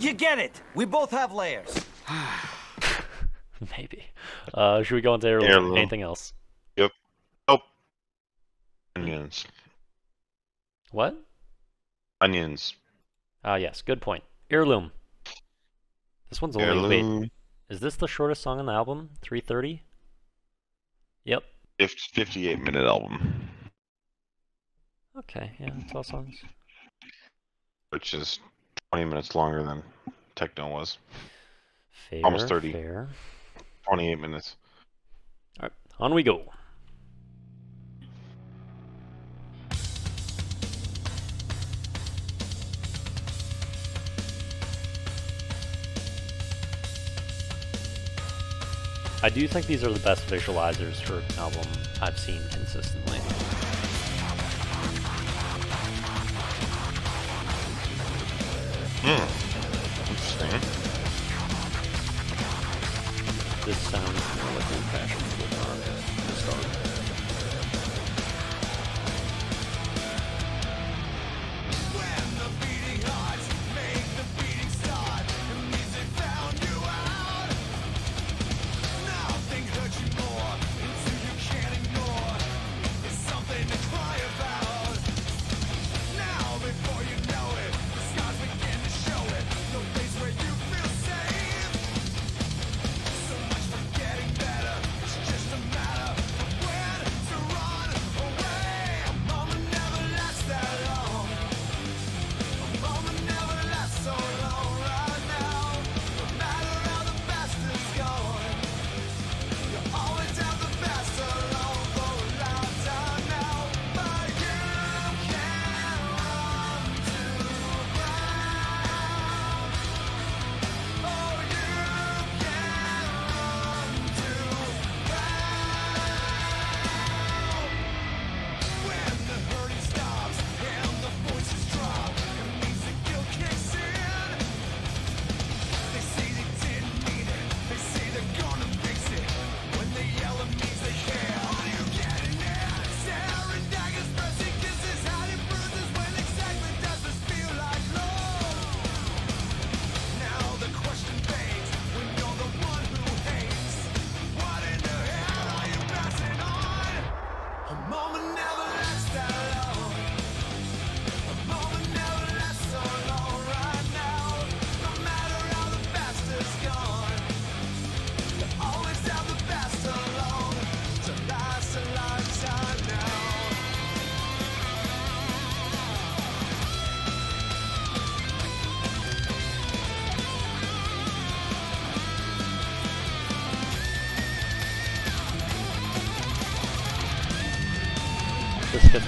You get it. We both have layers. Maybe. Uh, should we go into heirloom? Heirloom. Anything else? Yep. Oh, onions, What? onions, Ah, yes. Good point. Heirloom. This one's only wait. Is this the shortest song on the album? 330. Yep. Fif- Fifty-eight minute album, Okay. Yeah, 12 songs. which is twenty minutes longer than Techno was. Fair. Almost 30. Fair. Twenty-eight minutes. All right. On we go. I do think these are the best visualizers for an album I've seen consistently. Hmm. Interesting. This sounds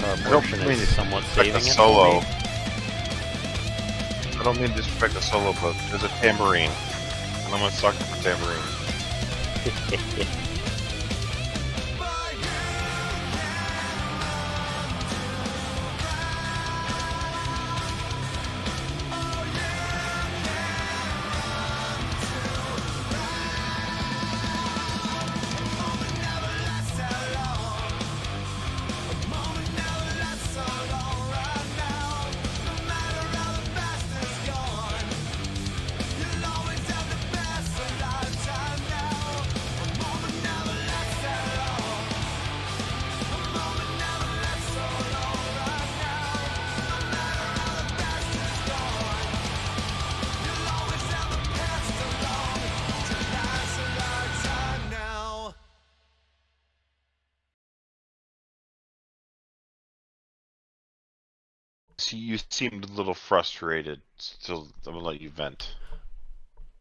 Uh, don't portion mean is to somewhat saving it. solo. I don't mean to disrespect the solo, but there's a tambourine. And I'm a sucker for tambourine. Little frustrated. So I'm gonna let you vent.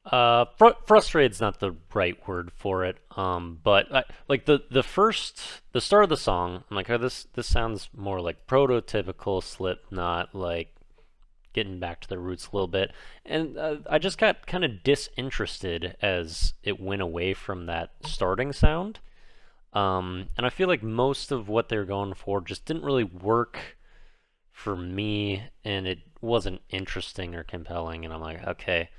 Uh, fr- frustrated's not the right word for it. Um, but I, like the the first, the start of the song, I'm like, oh, this this sounds more like prototypical Slipknot, like getting back to the roots a little bit. And uh, I just got kind of disinterested as it went away from that starting sound. Um, and I feel like most of what they're going for just didn't really work for me, and it wasn't interesting or compelling. And I'm like, okay,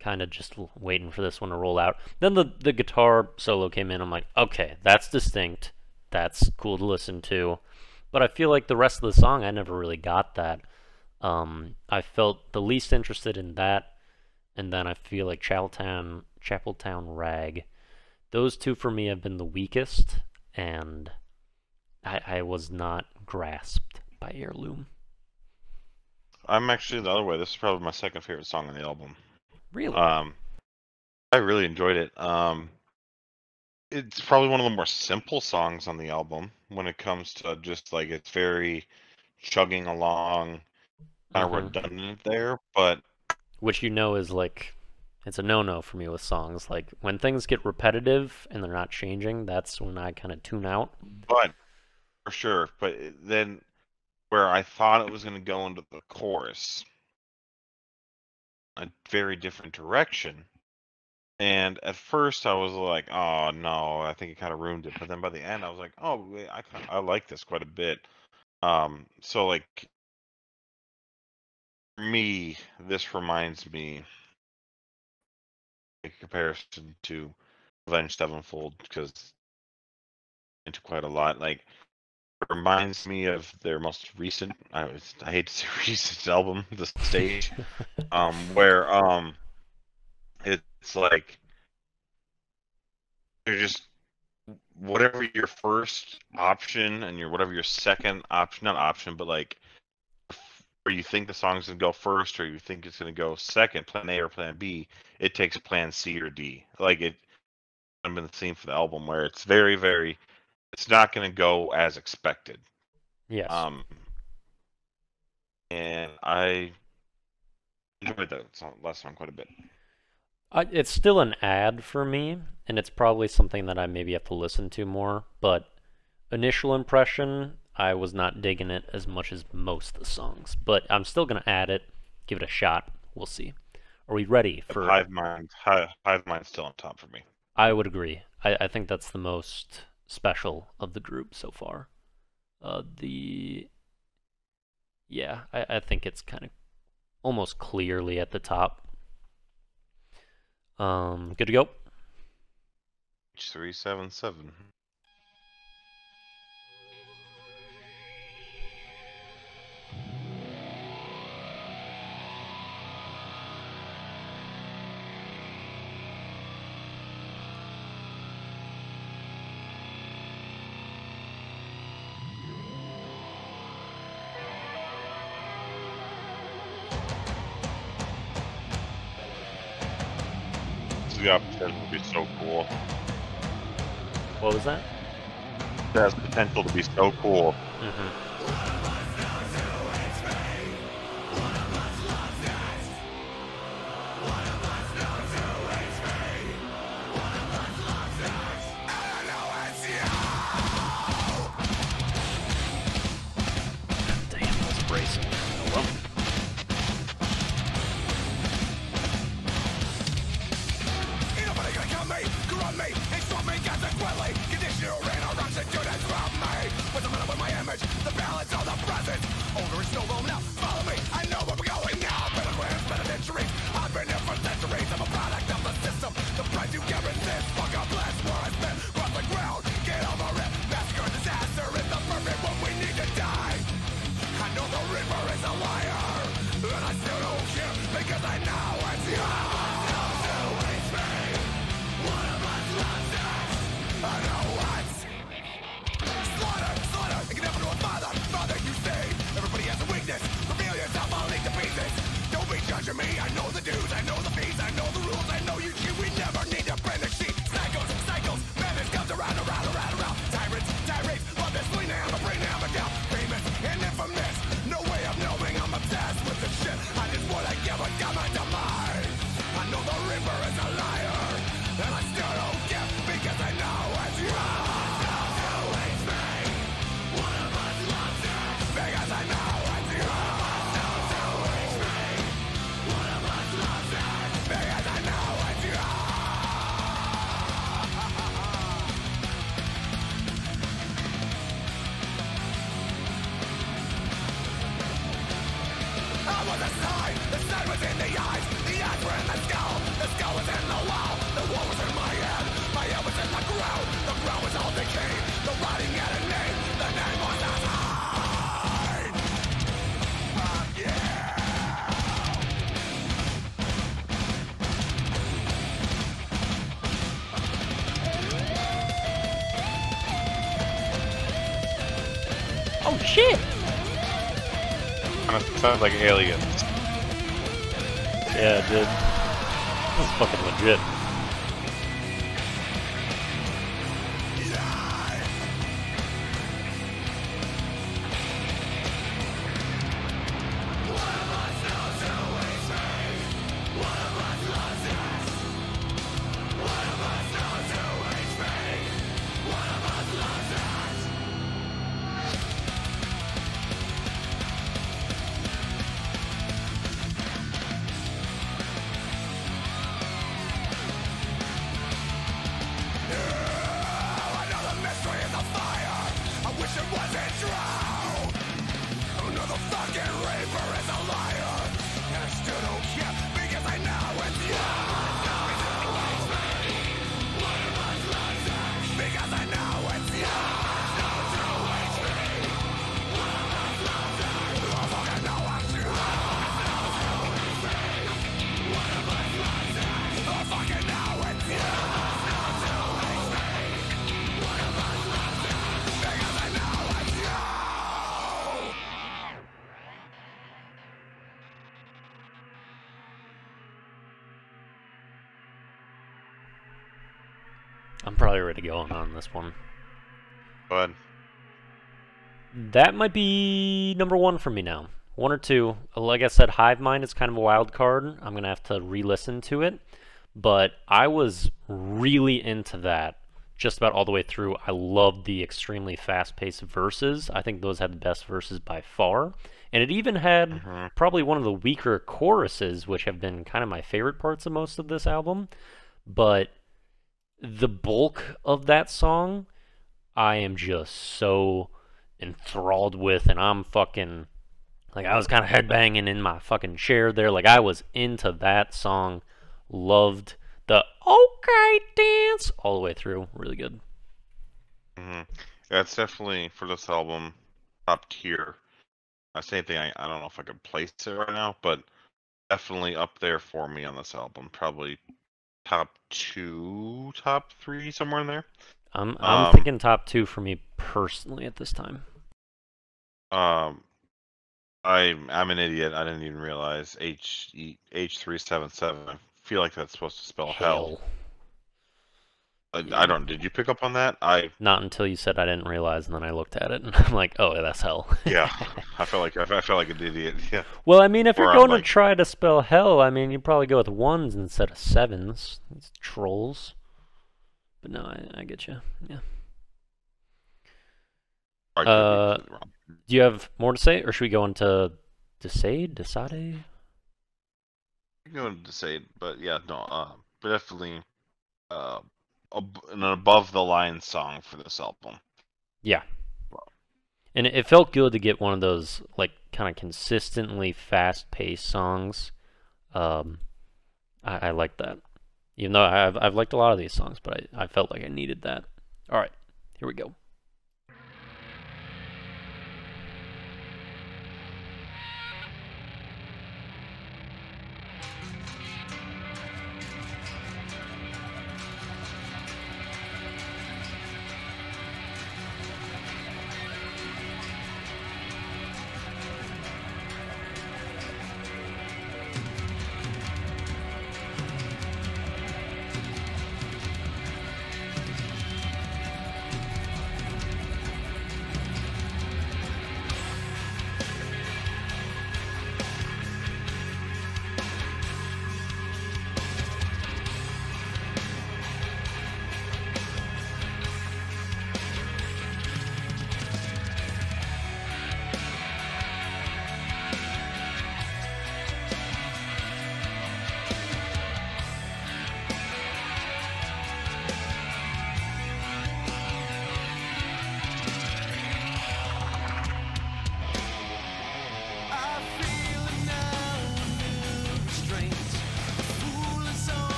kind of just waiting for this one to roll out. Then the the guitar solo came in. I'm like, okay, that's distinct. That's cool to listen to. But I feel like the rest of the song, I never really got that. Um, I felt the least interested in that, and then I feel like Chapeltown, Chapeltown Rag. Those two for me have been the weakest, and I, I was not grasped by Heirloom. I'm actually the other way. This is probably my second favorite song on the album. Really? Um, I really enjoyed it. Um, it's probably one of the more simple songs on the album when it comes to just like it's very chugging along, kind of Mhm. redundant there, but which you know is like it's a no-no for me with songs like when things get repetitive and they're not changing that's when i kind of tune out but for sure. But then where I thought it was going to go into the chorus, a very different direction. And at first I was like, "Oh no, I think it kind of ruined it." But then by the end, I was like, "Oh, I I like this quite a bit." Um, so like for me, this reminds me in comparison to Avenged Sevenfold because into quite a lot. Like reminds me of their most recent I, was- I hate to say recent album, The Stage, um, where um it's like you're just whatever your first option and your whatever your second option not option but like where you think the song's gonna go first or you think it's gonna go second plan a or plan b it takes plan c or d. Like it i've been the same for the album where it's very very it's not gonna go as expected. Yes. Um and i enjoyed that last song quite a bit. I, it's still an ad for me and it's probably something that i maybe have to listen to more but initial impression i was not digging it as much as most of the songs but i'm still going to add it give it a shot we'll see. Are we ready for hive mind hive, hive mind's still on top for me. I would agree. I, I think that's the most special of the group so far. Uh, the yeah, I, I think it's kind of almost clearly at the top. Um, good to go. H377 This is the opportunity to be so cool. What was that? It has potential to be so cool. hmm sounds like aliens. Yeah, it did. That might be number one for me now. One or two. Like I said, Hive Mind is kind of a wild card. I'm gonna have to re-listen to it, but I was really into that just about all the way through. I loved the extremely fast-paced verses. I think those had the best verses by far, and it even had mm-hmm. probably one of the weaker choruses, which have been kind of my favorite parts of most of this album. But the bulk of that song, I am just so enthralled with, and I'm fucking like I was kind of headbanging in my fucking chair there. Like I was into that song, loved the okay dance all the way through. Really good. mm-hmm. yeah, it's definitely for this album top tier. Uh, same thing. I, I don't know if I could place it right now, but definitely up there for me on this album. Probably top two, top three, somewhere in there. I'm I'm Um, thinking top two for me personally at this time. Um, I I'm an idiot. I didn't even realize H E H three seven seven. I feel like that's supposed to spell hell. I, I don't. Did you pick up on that? I Not until you said I didn't realize, and then I looked at it, and I'm like, oh, that's hell. yeah. I felt like I, I felt like an idiot. Yeah. Well, I mean, if you're going like- to try to spell hell, I mean, you probably go with ones instead of sevens. It's trolls. But no, I, I get you. Yeah. I Uh. Do you have more to say, or should we go into De Sade? Decade? I'm going to say, but yeah, no. Uh, but definitely, uh, ab- an above the line song for this album. Yeah. And it, it felt good to get one of those like kind of consistently fast-paced songs. Um, I, I like that. Even though I've I've liked a lot of these songs, but I, I felt like I needed that. All right, here we go.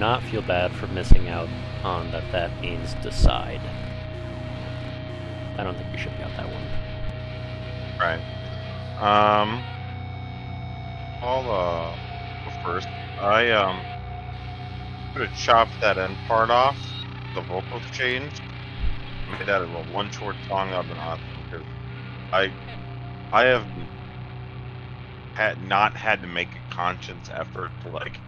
Not feel bad for missing out on that. That means decide. I don't think we should got that one. Right. Um. I'll uh first. I um could have chopped that end part off. The vocals changed. Made that a one short song. That'd been awesome because I I have had not had to make a conscious effort to like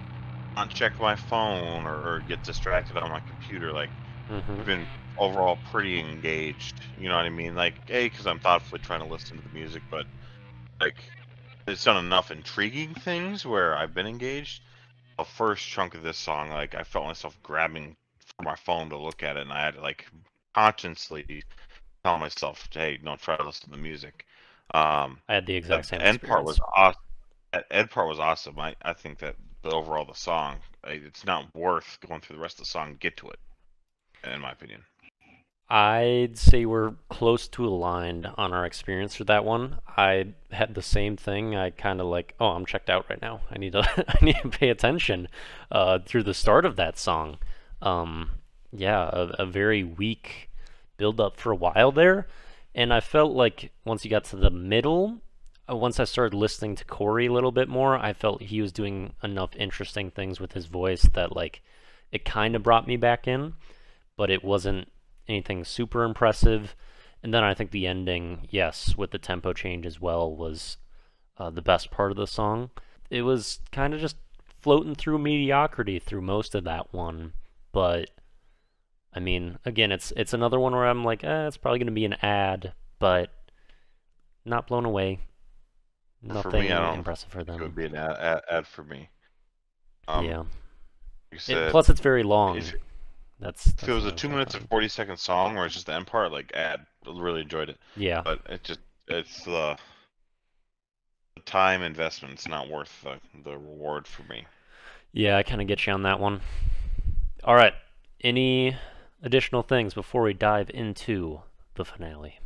not check my phone or, or get distracted on my computer. Like Mm-hmm. I've been overall pretty engaged. You know what I mean? Like, a because I'm thoughtfully trying to listen to the music, but like, it's done enough intriguing things where I've been engaged. The first chunk of this song, like, I felt myself grabbing for my phone to look at it, and I had to like consciously tell myself, "Hey, don't try to listen to the music." Um, I had the exact the same. end part was awesome. End part was awesome. I, I think that the overall the song. It's not worth going through the rest of the song to get to it, in my opinion. I'd say we're close to aligned on our experience for that one. I had the same thing. I kind of like, oh, I'm checked out right now. I need to, I need to pay attention uh, through the start of that song. Um, yeah, a, a very weak build up for a while there, and I felt like once you got to the middle, once I started listening to Corey a little bit more, I felt he was doing enough interesting things with his voice that like it kind of brought me back in, but it wasn't anything super impressive. And then I think the ending, yes, with the tempo change as well, was uh, the best part of the song. It was kind of just floating through mediocrity through most of that one, but I mean, again, it's it's another one where I'm like, eh, it's probably gonna be an ad, but not blown away. For Nothing me, I don't impressive for them. It would be an ad, ad, ad for me. Um, yeah. I It- plus, it's very long. if, That's, if it was a two minutes and forty second song where it's just the end part, like ad, really enjoyed it. Yeah. But it just it's the the time investment's not worth the the reward for me. Yeah, I kind of get you on that one. All right. Any additional things before we dive into the finale?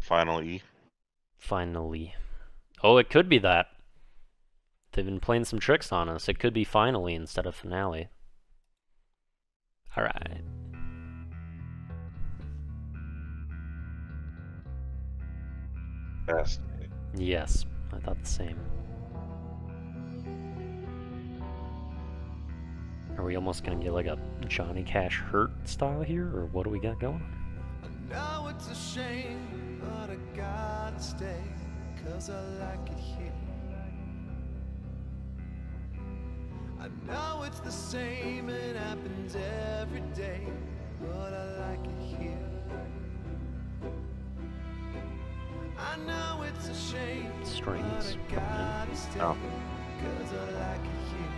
Final E. Finally. Oh, it could be that. They've been playing some tricks on us. It could be finally instead of finale. All right. Best. Yes, I thought the same. Are we almost gonna get like a Johnny Cash hurt style here, or what do we got going? I know it's a shame, but I gotta stay, cause I like it here. I know it's the same, it happens every day, but I like it here. I know it's a shame, Strings but I gotta mm-hmm. stay, Oh. cause I like it here.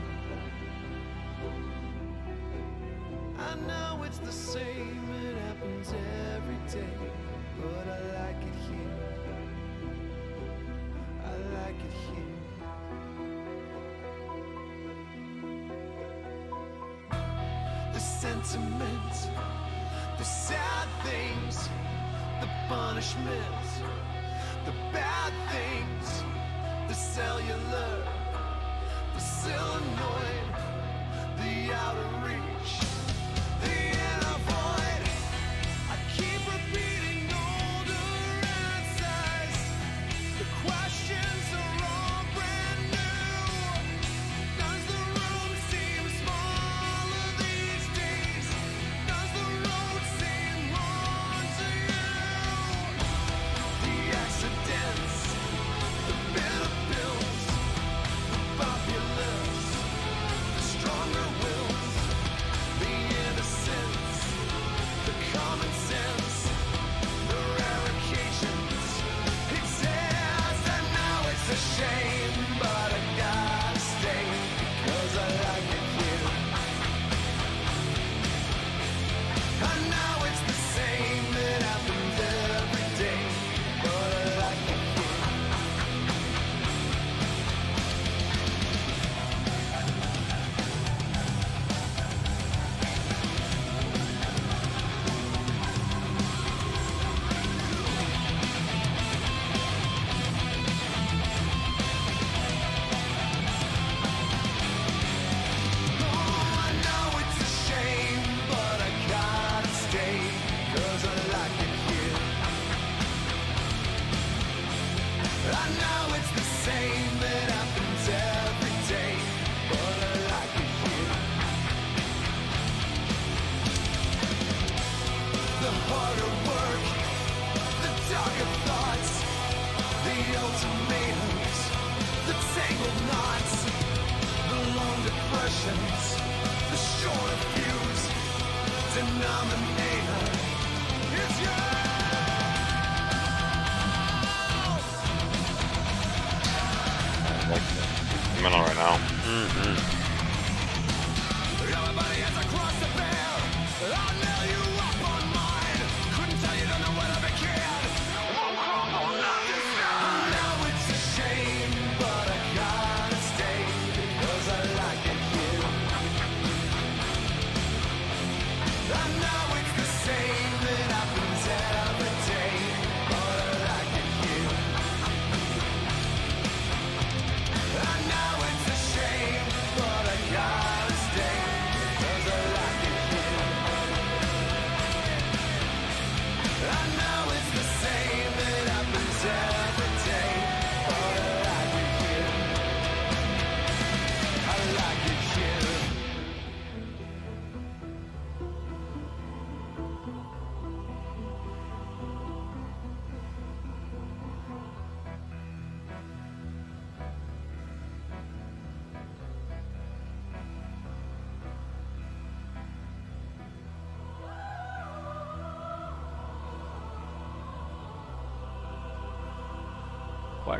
I know it's the same, it happens every day, but I like it here. The sentiment, the sad things, the punishment, the bad things, the cellular, the solenoid, the outer reach,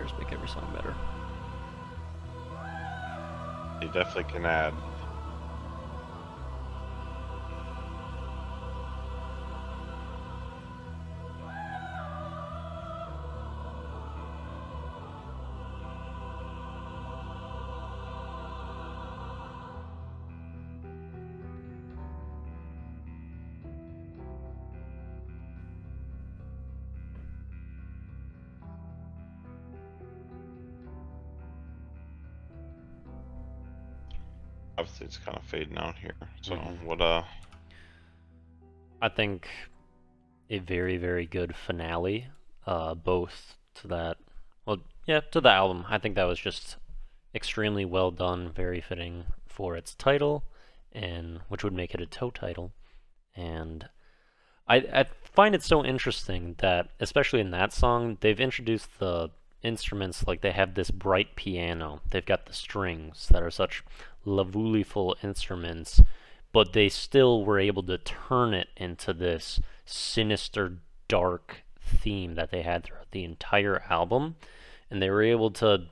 Choirs make every song better. You definitely can add. It's kind of fading out here. So, Mhm. what, uh, I think a very, very good finale, uh, both to that, well, yeah, to the album. I think that was just extremely well done, very fitting for its title, and which would make it a toe title. And I, I find it so interesting that, especially in that song, they've introduced the instruments like they have this bright piano. They've got the strings that are such lavuliful instruments, but they still were able to turn it into this sinister, dark theme that they had throughout the entire album. And they were able to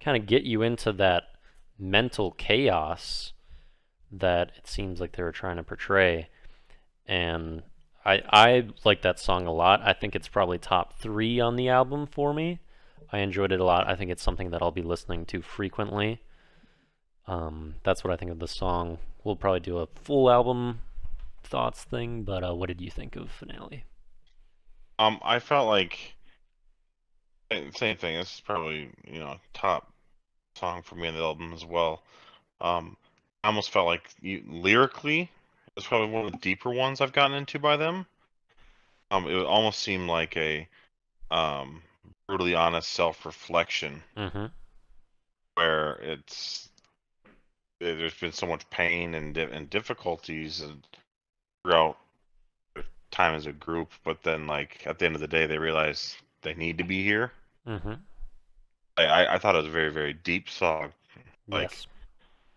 kind of get you into that mental chaos that it seems like they were trying to portray. And I I like that song a lot. I think it's probably top three on the album for me. I enjoyed it a lot. I think it's something that I'll be listening to frequently. Um, that's what I think of the song. We'll probably do a full album thoughts thing, but uh, what did you think of finale? um, I felt like same same thing. This is probably you know top song for me on the album as well. Um, I almost felt like you, lyrically, it's probably one of the deeper ones I've gotten into by them. Um, it almost seemed like a um brutally honest self-reflection Mm-hmm. where it's there's been so much pain and and difficulties and throughout time as a group, but then like at the end of the day, they realize they need to be here. Mm-hmm. I I, I thought it was a very very deep song. Like- yes.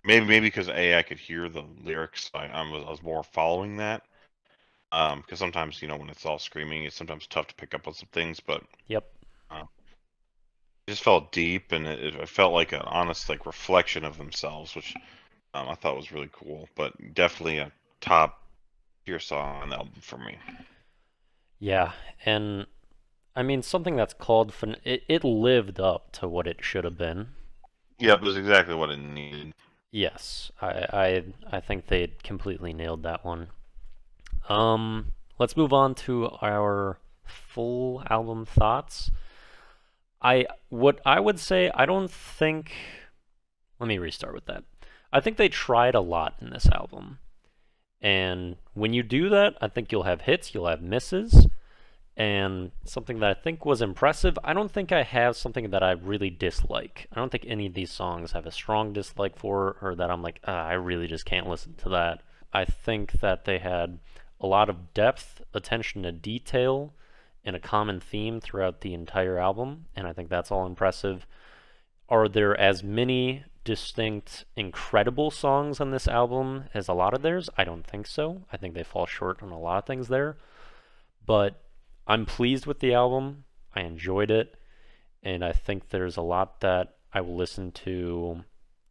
Maybe maybe because a I could hear the lyrics, I, I was I was more following that. Um, because sometimes you know when it's all screaming, it's sometimes tough to pick up on some things, but Yep. Just felt deep and it, it felt like an honest like reflection of themselves, which um, I thought was really cool. But definitely a top tier song on the album for me. Yeah, and I mean something that's called fin- it, it lived up to what it should have been. Yep, it was exactly what it needed. Yes, I I I think they completely nailed that one. Um, let's move on to our full album thoughts. I what I would say I don't think let me restart with that. I think they tried a lot in this album. And when you do that, I think you'll have hits, you'll have misses. and something that I think was impressive. I don't think I have something that I really dislike. I don't think any of these songs have a strong dislike for, or that I'm like, ah, I really just can't listen to that. I think that they had a lot of depth, attention to detail, and a common theme throughout the entire album, and I think that's all impressive. Are there as many distinct, incredible songs on this album as a lot of theirs? I don't think so. I think they fall short on a lot of things there. But I'm pleased with the album. I enjoyed it. And I think there's a lot that I will listen to,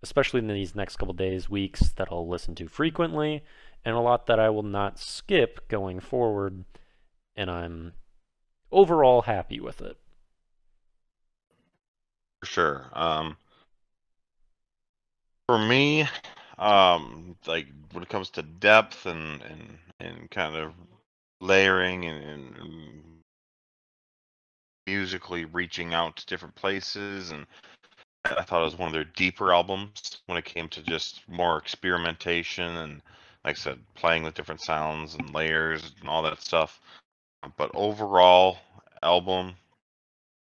especially in these next couple days, weeks, that I'll listen to frequently, and a lot that I will not skip going forward. And I'm overall happy with it. For sure. Um, for me, um, like when it comes to depth and and and kind of layering and, and, musically reaching out to different places, and I thought it was one of their deeper albums when it came to just more experimentation and, like I said, playing with different sounds and layers and all that stuff. But overall, album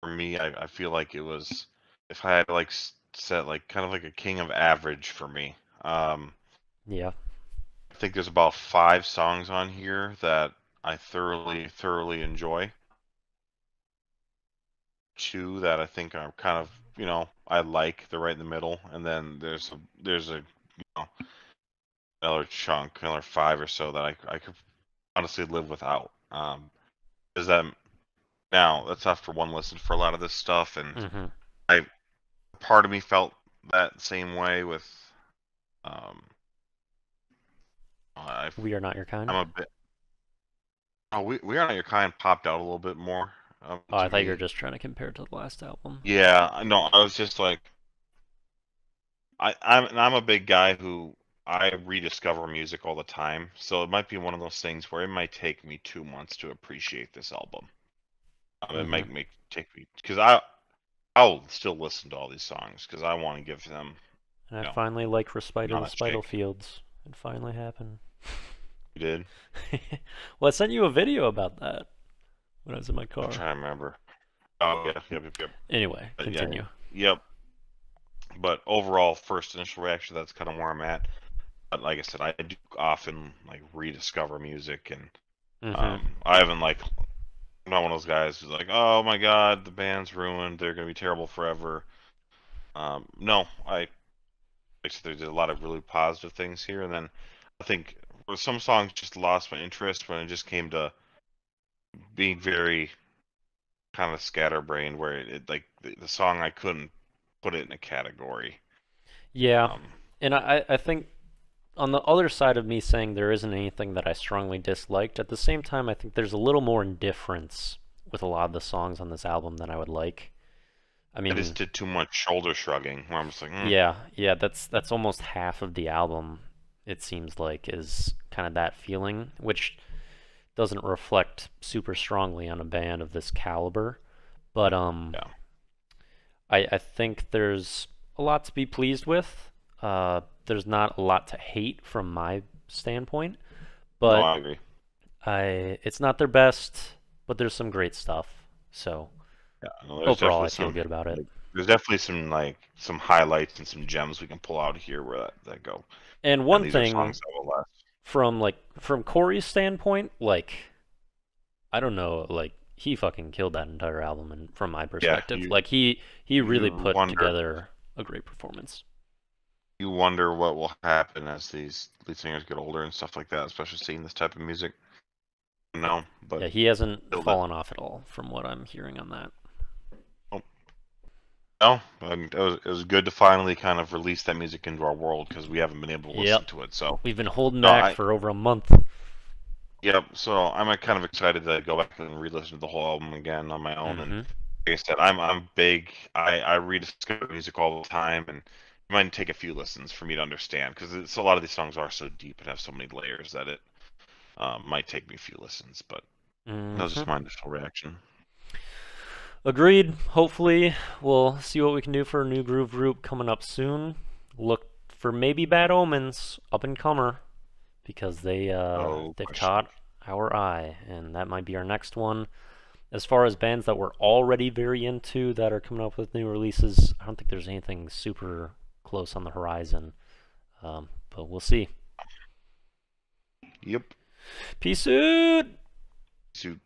for me, I, I feel like it was if I had like set like kind of like a king of average for me. Um, Yeah. I think there's about five songs on here that I thoroughly thoroughly enjoy. Two that I think are kind of you know I like. They're right in the middle, and then there's a there's a you know another chunk, another five or so that I I could honestly live without. Um, is that now that's after one listen for a lot of this stuff, and hmm part of me felt that same way with um I We are not your kind. I'm a bit oh we we are not your kind popped out a little bit more um, Oh, I thought you were just trying to compare it to the last album. yeah no, I was just like I I'm I'm a big guy who I rediscover music all the time so it might be one of those things where it might take me two months to appreciate this album um, it Mhm. might make take me because I I'll still listen to all these songs because I want to give them And I No. finally like Respite Not the Spital shake. Fields. It finally happened. you did well, I sent you a video about that when I was in my car. I'm trying to remember. Oh yeah, yep, yep, yep, Anyway, But yeah. continue. yep. But overall, first initial reaction, that's kind of where I'm at. But like I said, I do often like rediscover music, and Mhm. um, I haven't like I'm not one of those guys who's like, oh my god, the band's ruined, they're gonna be terrible forever. Um, no, I like there's a lot of really positive things here, and then I think for some songs just lost my interest when it just came to being very kind of scatterbrained, where it, it like the, the song I couldn't put it in a category. yeah, Um, and I, I think on the other side of me saying there isn't anything that I strongly disliked, at the same time, I think there's a little more indifference with a lot of the songs on this album than I would like. I mean, I just did too much shoulder shrugging. Where I'm just like, mm, Yeah, yeah, that's that's almost half of the album. It seems like is kind of that feeling, which doesn't reflect super strongly on a band of this caliber. But um, Yeah. I I think there's a lot to be pleased with. Uh, there's not a lot to hate from my standpoint, but no, I agree. I it's not their best, but there's some great stuff. So Yeah, no, overall, I feel some- good about it. There's definitely some like some highlights and some gems we can pull out here where that, that go. And And one are thing. songs that will last. from like from Corey's standpoint, like I don't know, like he fucking killed that entire album, and from my perspective, you- like he he really put wonder- together a great performance. You wonder what will happen as these lead singers get older and stuff like that, especially seeing this type of music. No, but yeah, he hasn't fallen off at all, from what I'm hearing on that. no, and it was it was good to finally kind of release that music into our world because we haven't been able to listen Yep. to it. So We've been holding No, back I- for over a month. Yep. So I'm uh, kind of excited to go back and re-listen to the whole album again on my own. And Mhm. like I said, I'm I'm big. I I rediscover music all the time, and might take a few listens for me to understand because it's a lot of these songs are so deep and have so many layers that it um, might take me a few listens. But that was just my initial reaction. Agreed. Hopefully, we'll see what we can do for a new groove group coming up soon. Look for maybe Bad Omens, up and comer, because they uh, No they've caught our eye, and that might be our next one. as far as bands that we're already very into that are coming up with new releases, I don't think there's anything super close on the horizon. Um, but we'll see. Yep. Peace out. Suit.